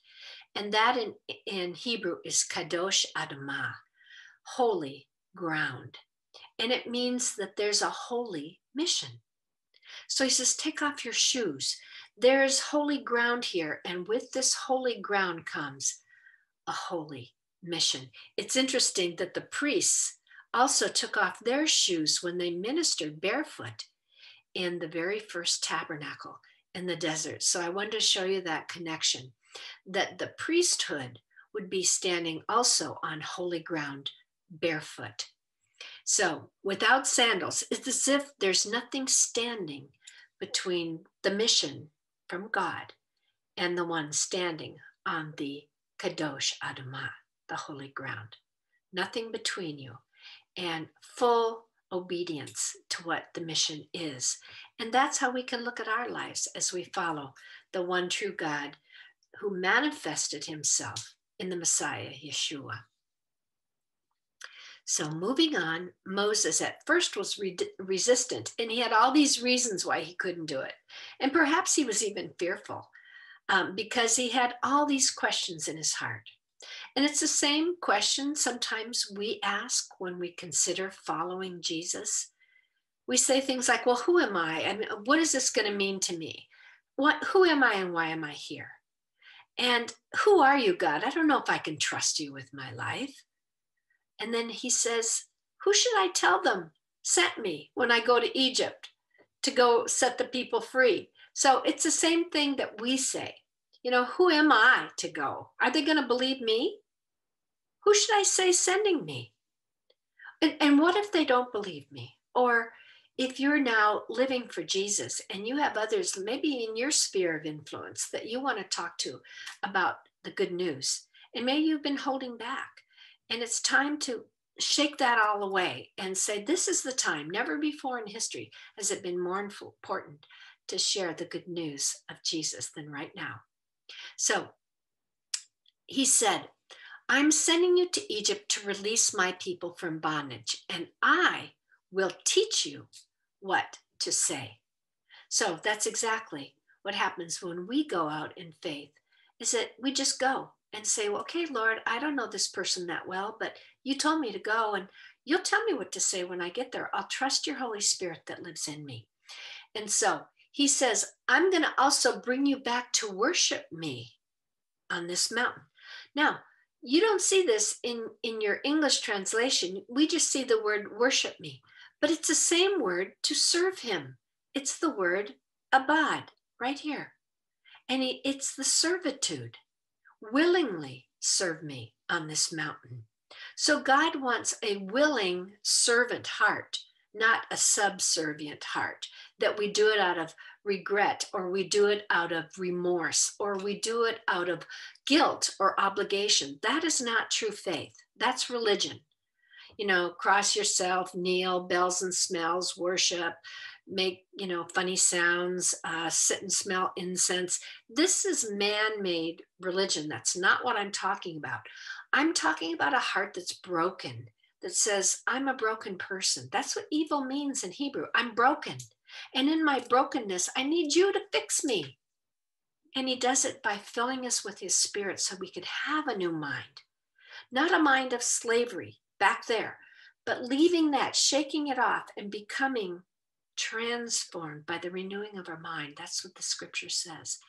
And that in, in Hebrew is Kadosh Adamah, holy ground. And it means that there's a holy mission. So he says, Take off your shoes. There's holy ground here. And with this holy ground comes a holy mission. It's interesting that the priests also took off their shoes when they ministered barefoot in the very first tabernacle in the desert. So I wanted to show you that connection that the priesthood would be standing also on holy ground barefoot. So without sandals, it's as if there's nothing standing between the mission from God and the one standing on the Kadosh Adamah, the holy ground. Nothing between you, and full obedience to what the mission is. And that's how we can look at our lives as we follow the one true God who manifested himself in the Messiah, Yeshua. So, moving on, Moses at first was re- resistant, and he had all these reasons why he couldn't do it. And perhaps he was even fearful um, because he had all these questions in his heart. And it's the same question sometimes we ask when we consider following Jesus. We say things like, Well, who am I? Mean, what is this going to mean to me? What, who am I and why am I here? And who are you, God? I don't know if I can trust you with my life. And then he says, Who should I tell them sent me when I go to Egypt to go set the people free? So it's the same thing that we say. You know, who am I to go? Are they going to believe me? Who should I say sending me? And, and what if they don't believe me? Or if you're now living for Jesus and you have others, maybe in your sphere of influence, that you want to talk to about the good news, and maybe you've been holding back, and it's time to shake that all away and say, This is the time. Never before in history has it been more important to share the good news of Jesus than right now. So he said, I'm sending you to Egypt to release my people from bondage, and I will teach you what to say. So that's exactly what happens when we go out in faith is that we just go and say, well, okay, Lord, I don't know this person that well, but you told me to go and you'll tell me what to say when I get there. I'll trust your Holy Spirit that lives in me. And so he says, I'm going to also bring you back to worship me on this mountain. Now, you don't see this in, in your English translation. We just see the word worship me, but it's the same word to serve him. It's the word abad right here. And it's the servitude willingly serve me on this mountain. So God wants a willing servant heart, not a subservient heart, that we do it out of regret or we do it out of remorse or we do it out of guilt or obligation. That is not true faith. That's religion. You know, cross yourself, kneel, bells and smells, worship, make you know funny sounds uh, sit and smell incense. This is man-made religion. That's not what i'm talking about. I'm talking about a heart that's broken that says i'm a broken person. That's what evil means in hebrew. I'm broken. And in my brokenness i need you to fix me. And he does it by filling us with his spirit so we could have a new mind. Not a mind of slavery back there but leaving that shaking it off and becoming transformed by the renewing of our mind. That's what the scripture says.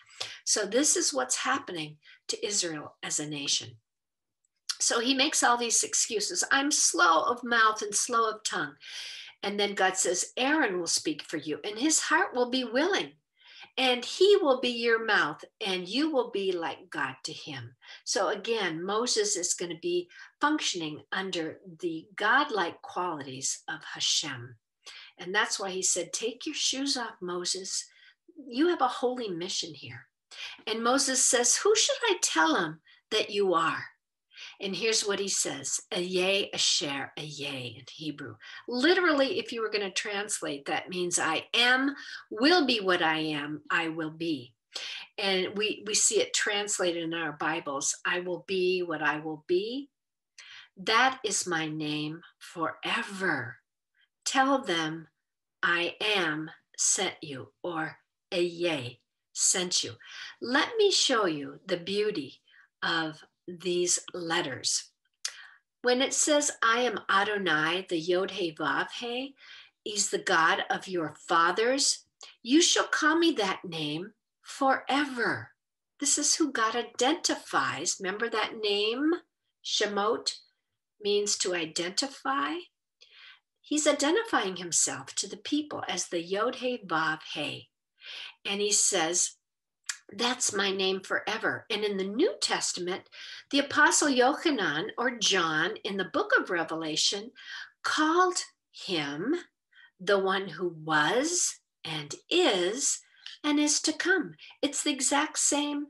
So, this is what's happening to Israel as a nation. So, he makes all these excuses. I'm slow of mouth and slow of tongue. And then God says, Aaron will speak for you, and his heart will be willing. And he will be your mouth, and you will be like God to him. So again, Moses is going to be functioning under the godlike qualities of Hashem. And that's why he said, Take your shoes off, Moses. You have a holy mission here. And Moses says, Who should I tell him that you are? And here's what he says Ehyeh, asher, Ehyeh in Hebrew. Literally, if you were going to translate, that means I am, will be what I am, I will be. And we, we see it translated in our Bibles I will be what I will be. That is my name forever. Tell them I am sent you, or Ehyeh sent you. Let me show you the beauty of these letters. When it says, I am Adonai, the Yod He Vav He, is the God of your fathers, you shall call me that name forever. This is who God identifies. Remember that name, Shemot, means to identify he's identifying himself to the people as the Yod He Vav He. And he says, that's my name forever. And in the New Testament, the Apostle Yochanan or John in the book of Revelation called him the one who was and is and is to come. It's the exact same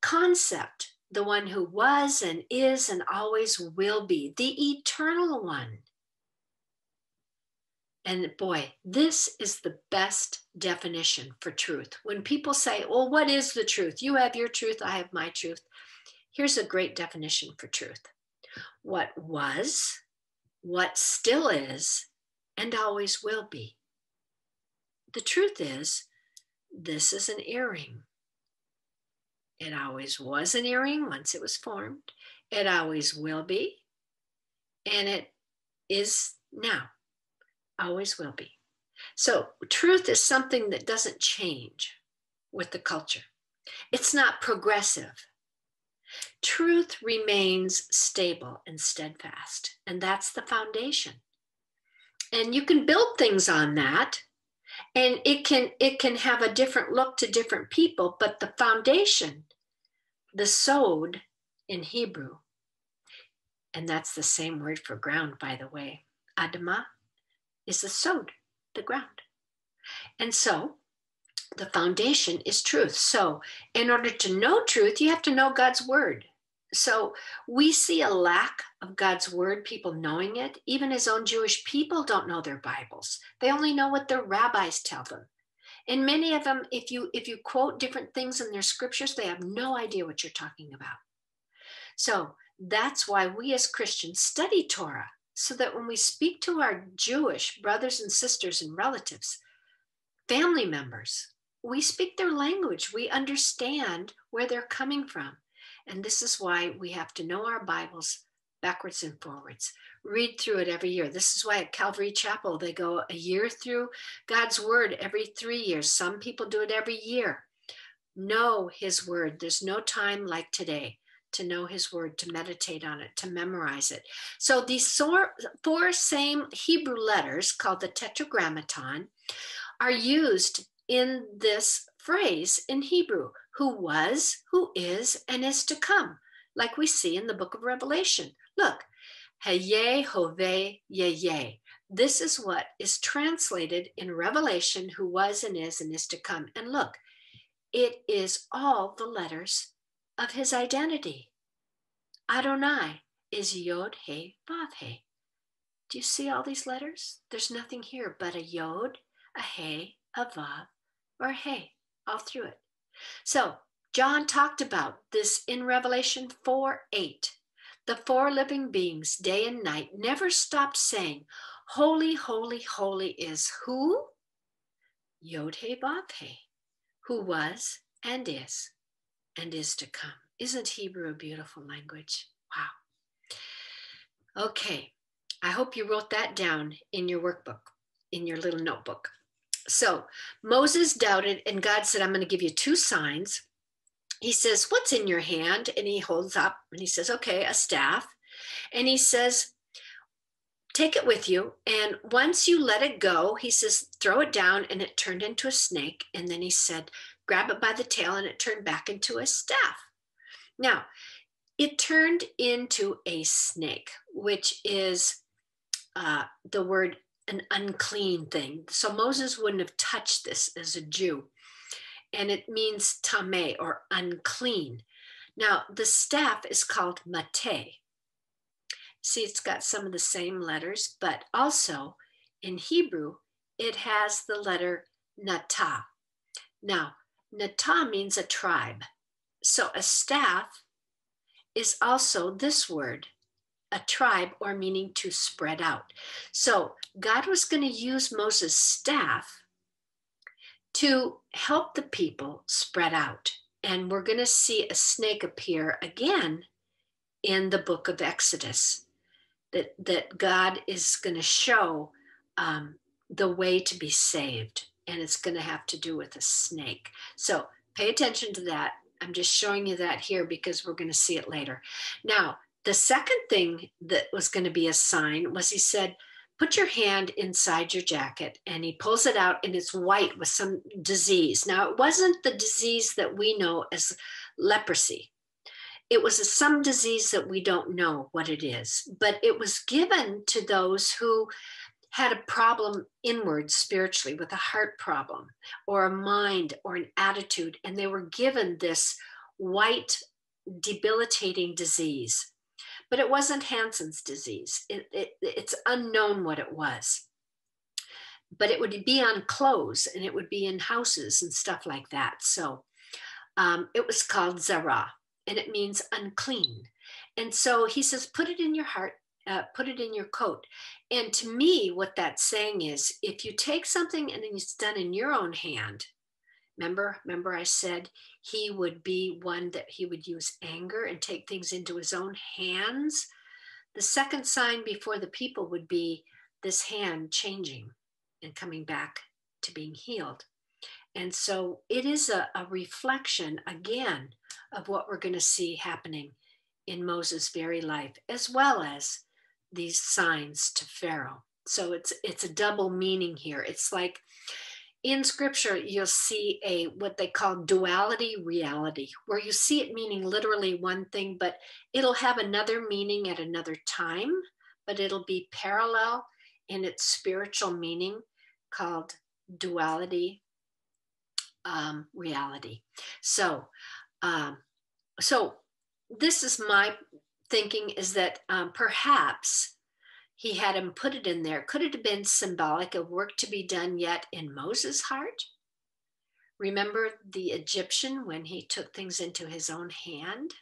concept the one who was and is and always will be, the eternal one. And boy, this is the best definition for truth. When people say, Well, what is the truth? You have your truth, I have my truth. Here's a great definition for truth what was, what still is, and always will be. The truth is, this is an earring. It always was an earring once it was formed. It always will be. And it is now, always will be. So, truth is something that doesn't change with the culture, it's not progressive. Truth remains stable and steadfast, and that's the foundation. And you can build things on that and it can it can have a different look to different people but the foundation the sod in hebrew and that's the same word for ground by the way adama is the sod the ground and so the foundation is truth so in order to know truth you have to know god's word so we see a lack of God's word, people knowing it. Even his own Jewish people don't know their Bibles. They only know what their rabbis tell them. And many of them, if you if you quote different things in their scriptures, they have no idea what you're talking about. So that's why we as Christians study Torah, so that when we speak to our Jewish brothers and sisters and relatives, family members, we speak their language. We understand where they're coming from. And this is why we have to know our Bibles backwards and forwards. Read through it every year. This is why at Calvary Chapel they go a year through God's Word every three years. Some people do it every year. Know His Word. There's no time like today to know His Word, to meditate on it, to memorize it. So these four same Hebrew letters called the Tetragrammaton are used in this phrase in Hebrew who was, who is, and is to come, like we see in the book of Revelation. Look, Hayeh Hove Yeye. This is what is translated in Revelation, who was and is and is to come. And look, it is all the letters of his identity. Adonai is Yod He Vav He. Do you see all these letters? There's nothing here but a Yod, a He, a Vav, or a He all through it. So, John talked about this in Revelation 4 8. The four living beings, day and night, never stopped saying, Holy, holy, holy is who? Yod He Vav He, who was and is and is to come. Isn't Hebrew a beautiful language? Wow. Okay, I hope you wrote that down in your workbook, in your little notebook. So Moses doubted, and God said, I'm going to give you two signs. He says, What's in your hand? And he holds up and he says, Okay, a staff. And he says, Take it with you. And once you let it go, he says, Throw it down. And it turned into a snake. And then he said, Grab it by the tail. And it turned back into a staff. Now, it turned into a snake, which is uh, the word an unclean thing. So Moses wouldn't have touched this as a Jew. And it means tame or unclean. Now, the staff is called mate. See, it's got some of the same letters, but also in Hebrew, it has the letter nata. Now, nata means a tribe. So a staff is also this word, a tribe or meaning to spread out. So God was going to use Moses' staff to help the people spread out. And we're going to see a snake appear again in the book of Exodus that, that God is going to show um, the way to be saved. And it's going to have to do with a snake. So pay attention to that. I'm just showing you that here because we're going to see it later. Now, the second thing that was going to be a sign was he said, put your hand inside your jacket and he pulls it out and it's white with some disease. Now, it wasn't the disease that we know as leprosy. It was a, some disease that we don't know what it is, but it was given to those who had a problem inward spiritually with a heart problem or a mind or an attitude, and they were given this white debilitating disease. But it wasn't Hansen's disease. It, it, it's unknown what it was. But it would be on clothes and it would be in houses and stuff like that. So um, it was called Zara and it means unclean. And so he says, put it in your heart, uh, put it in your coat. And to me, what that's saying is if you take something and then it's done in your own hand, remember, remember I said he would be one that he would use anger and take things into his own hands. The second sign before the people would be this hand changing and coming back to being healed. And so it is a, a reflection again of what we're going to see happening in Moses' very life, as well as these signs to Pharaoh. So it's it's a double meaning here. It's like in scripture you'll see a what they call duality reality where you see it meaning literally one thing but it'll have another meaning at another time but it'll be parallel in its spiritual meaning called duality um, reality so um, so this is my thinking is that um, perhaps he had him put it in there. Could it have been symbolic of work to be done yet in Moses' heart? Remember the Egyptian when he took things into his own hand?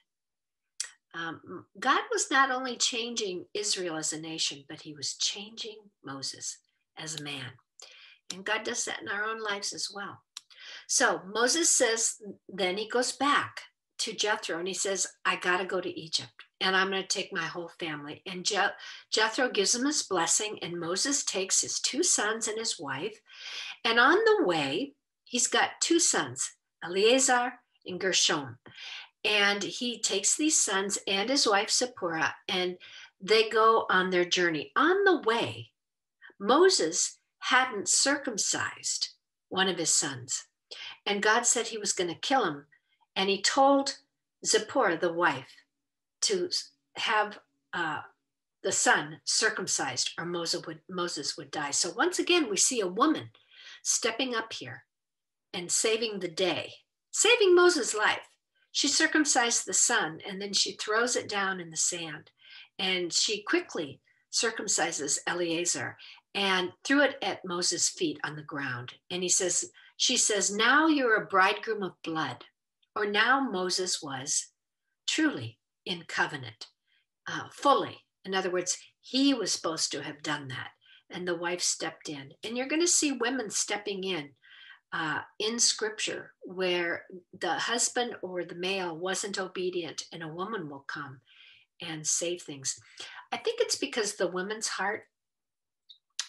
Um, God was not only changing Israel as a nation, but he was changing Moses as a man. And God does that in our own lives as well. So Moses says, then he goes back to Jethro and he says, I got to go to Egypt and I'm going to take my whole family. And Je- Jethro gives him his blessing, and Moses takes his two sons and his wife. And on the way, he's got two sons, Eleazar and Gershom. And he takes these sons and his wife Zipporah, and they go on their journey. On the way, Moses hadn't circumcised one of his sons. And God said he was going to kill him. And he told Zipporah, the wife, to have uh, the son circumcised or Moses would, Moses would die. So once again, we see a woman stepping up here and saving the day, saving Moses' life. She circumcised the son and then she throws it down in the sand and she quickly circumcises Eleazar and threw it at Moses' feet on the ground. And he says, she says, now you're a bridegroom of blood. Or now Moses was truly in covenant uh, fully. In other words, he was supposed to have done that, and the wife stepped in. And you're going to see women stepping in uh, in scripture where the husband or the male wasn't obedient, and a woman will come and save things. I think it's because the woman's heart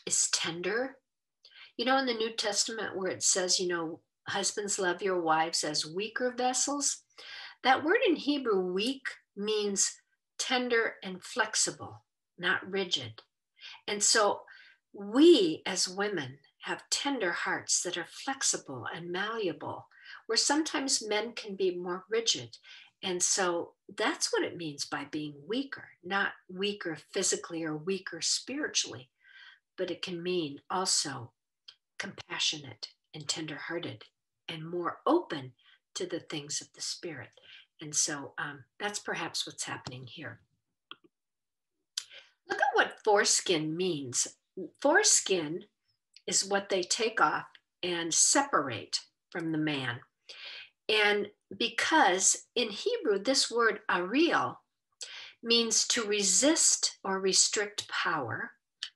is tender. You know, in the New Testament, where it says, you know, husbands love your wives as weaker vessels, that word in Hebrew, weak, means tender and flexible, not rigid. And so we as women have tender hearts that are flexible and malleable, where sometimes men can be more rigid. And so that's what it means by being weaker, not weaker physically or weaker spiritually, but it can mean also compassionate and tenderhearted and more open to the things of the spirit. And so um, that's perhaps what's happening here. Look at what foreskin means. Foreskin is what they take off and separate from the man. And because in Hebrew, this word ariel means to resist or restrict power,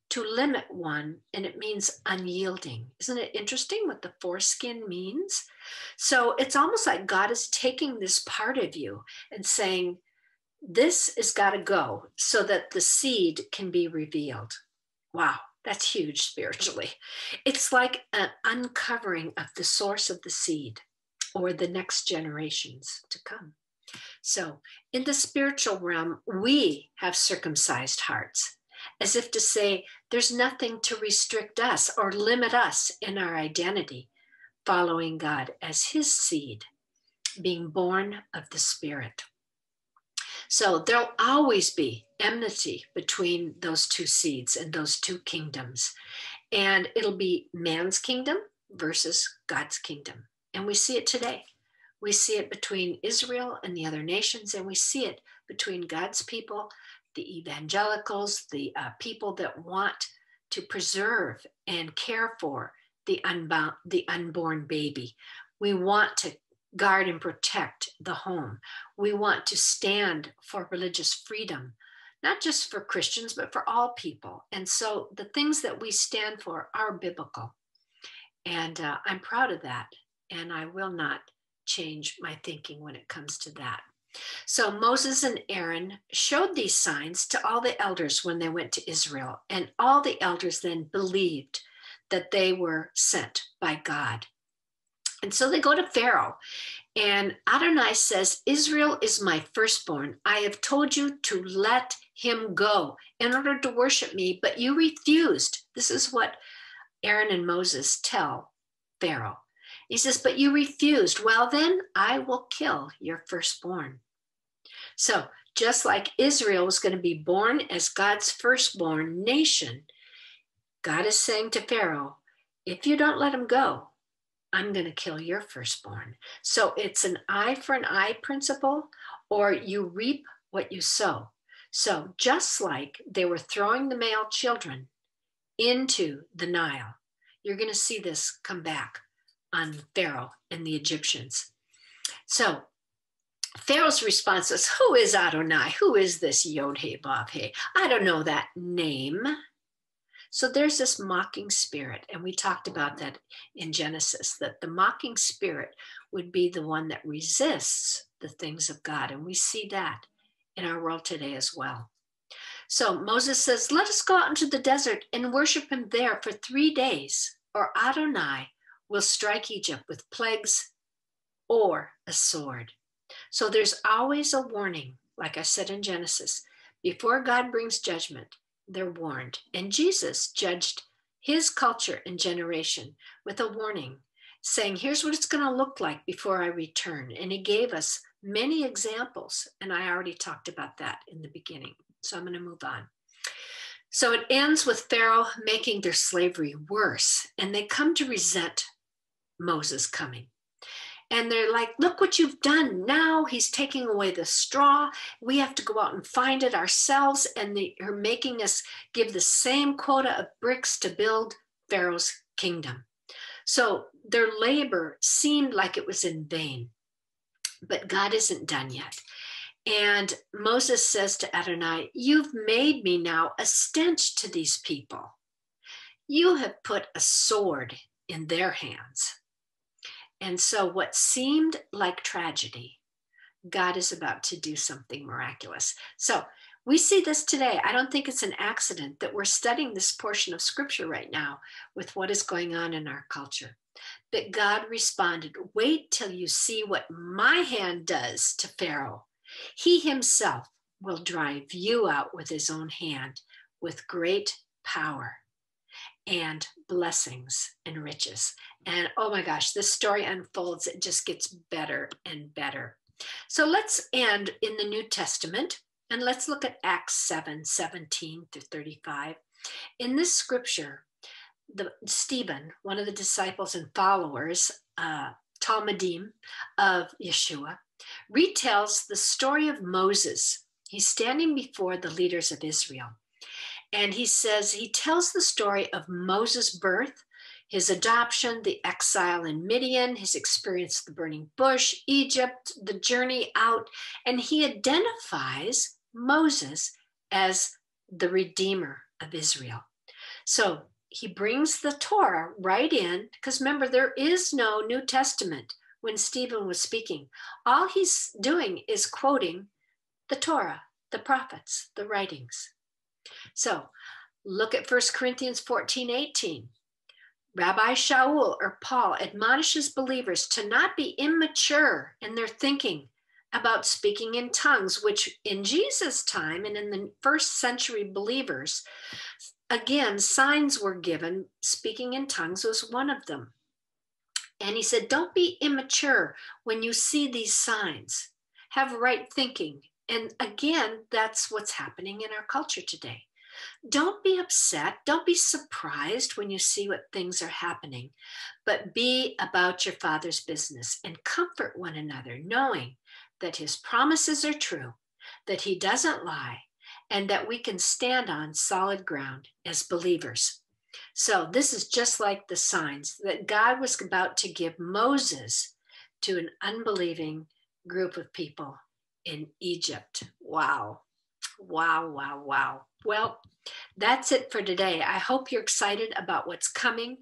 to limit one, and it means unyielding. Isn't it interesting what the foreskin means? So it's almost like God is taking this part of you and saying, This has got to go so that the seed can be revealed. Wow, that's huge spiritually. It's like an uncovering of the source of the seed or the next generations to come. So, in the spiritual realm, we have circumcised hearts as if to say, there's nothing to restrict us or limit us in our identity, following God as his seed, being born of the Spirit. So there'll always be enmity between those two seeds and those two kingdoms. And it'll be man's kingdom versus God's kingdom. And we see it today. We see it between Israel and the other nations, and we see it between God's people, the evangelicals, the uh, people that want to preserve and care for the, unbound, the unborn baby. We want to guard and protect the home. We want to stand for religious freedom, not just for Christians, but for all people. And so the things that we stand for are biblical. And uh, I'm proud of that. And I will not change my thinking when it comes to that. So Moses and Aaron showed these signs to all the elders when they went to Israel. And all the elders then believed that they were sent by God. And so they go to Pharaoh. And Adonai says, Israel is my firstborn. I have told you to let him go in order to worship me, but you refused. This is what Aaron and Moses tell Pharaoh. He says, But you refused. Well, then I will kill your firstborn. So, just like Israel was going to be born as God's firstborn nation, God is saying to Pharaoh, If you don't let him go, I'm going to kill your firstborn. So it's an eye for an eye principle, or you reap what you sow. So just like they were throwing the male children into the Nile, you're going to see this come back on Pharaoh and the Egyptians. So Pharaoh's response is, Who is Adonai? Who is this Yod He He? I don't know that name. So there's this mocking spirit, and we talked about that in Genesis, that the mocking spirit would be the one that resists the things of God. And we see that in our world today as well. So Moses says, Let us go out into the desert and worship him there for three days, or Adonai will strike Egypt with plagues or a sword. So there's always a warning, like I said in Genesis. Before God brings judgment, they're warned. And Jesus judged his culture and generation with a warning, saying, Here's what it's going to look like before I return. And he gave us many examples. And I already talked about that in the beginning. So I'm going to move on. So it ends with Pharaoh making their slavery worse, and they come to resent Moses coming and they're like, look what you've done. Now he's taking away the straw. We have to go out and find it ourselves. And they're making us give the same quota of bricks to build Pharaoh's kingdom. So their labor seemed like it was in vain. But God isn't done yet. And Moses says to Adonai, You've made me now a stench to these people. You have put a sword in their hands. And so, what seemed like tragedy, God is about to do something miraculous. So, we see this today. I don't think it's an accident that we're studying this portion of scripture right now with what is going on in our culture. But God responded, Wait till you see what my hand does to Pharaoh. He himself will drive you out with his own hand with great power and blessings and riches. And oh my gosh, this story unfolds, it just gets better and better. So let's end in the New Testament and let's look at Acts 7 17 to 35. In this scripture, the, Stephen, one of the disciples and followers, uh, Talmidim of Yeshua, retells the story of Moses. He's standing before the leaders of Israel. And he says, he tells the story of Moses' birth, his adoption, the exile in Midian, his experience the burning bush, Egypt, the journey out, and he identifies Moses as the redeemer of Israel. So he brings the Torah right in, because remember, there is no New Testament when Stephen was speaking. All he's doing is quoting the Torah, the prophets, the writings. So look at 1 Corinthians 14 18. Rabbi Shaul or Paul admonishes believers to not be immature in their thinking about speaking in tongues, which in Jesus' time and in the first century believers, again, signs were given. Speaking in tongues was one of them. And he said, Don't be immature when you see these signs. Have right thinking And again, that's what's happening in our culture today. Don't be upset. Don't be surprised when you see what things are happening, but be about your Father's business and comfort one another, knowing that His promises are true, that He doesn't lie, and that we can stand on solid ground as believers. So, this is just like the signs that God was about to give Moses to an unbelieving group of people in Egypt. Wow. Wow, wow, wow. Well, that's it for today. I hope you're excited about what's coming.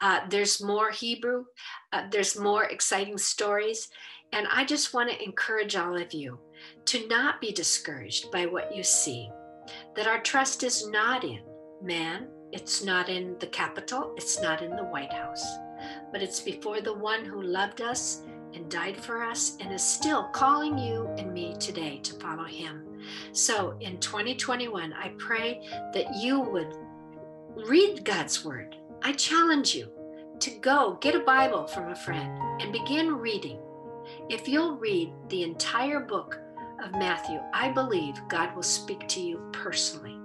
Uh, there's more Hebrew, uh, there's more exciting stories. And I just want to encourage all of you to not be discouraged by what you see, that our trust is not in man, it's not in the Capitol, it's not in the White House, but it's before the one who loved us and died for us and is still calling you and me today to follow him. So in 2021, I pray that you would read God's word. I challenge you to go get a Bible from a friend and begin reading. If you'll read the entire book of Matthew, I believe God will speak to you personally.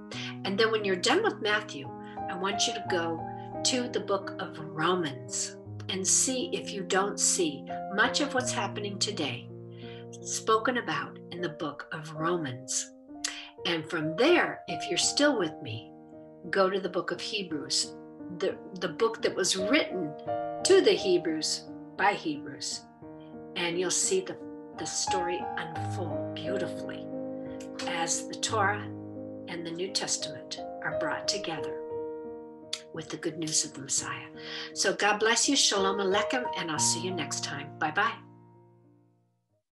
And then when you're done with Matthew, I want you to go to the book of Romans and see if you don't see much of what's happening today spoken about the book of Romans. And from there, if you're still with me, go to the book of Hebrews, the, the book that was written to the Hebrews by Hebrews. And you'll see the, the story unfold beautifully as the Torah and the New Testament are brought together with the good news of the Messiah. So God bless you. Shalom Aleichem, and I'll see you next time. Bye bye.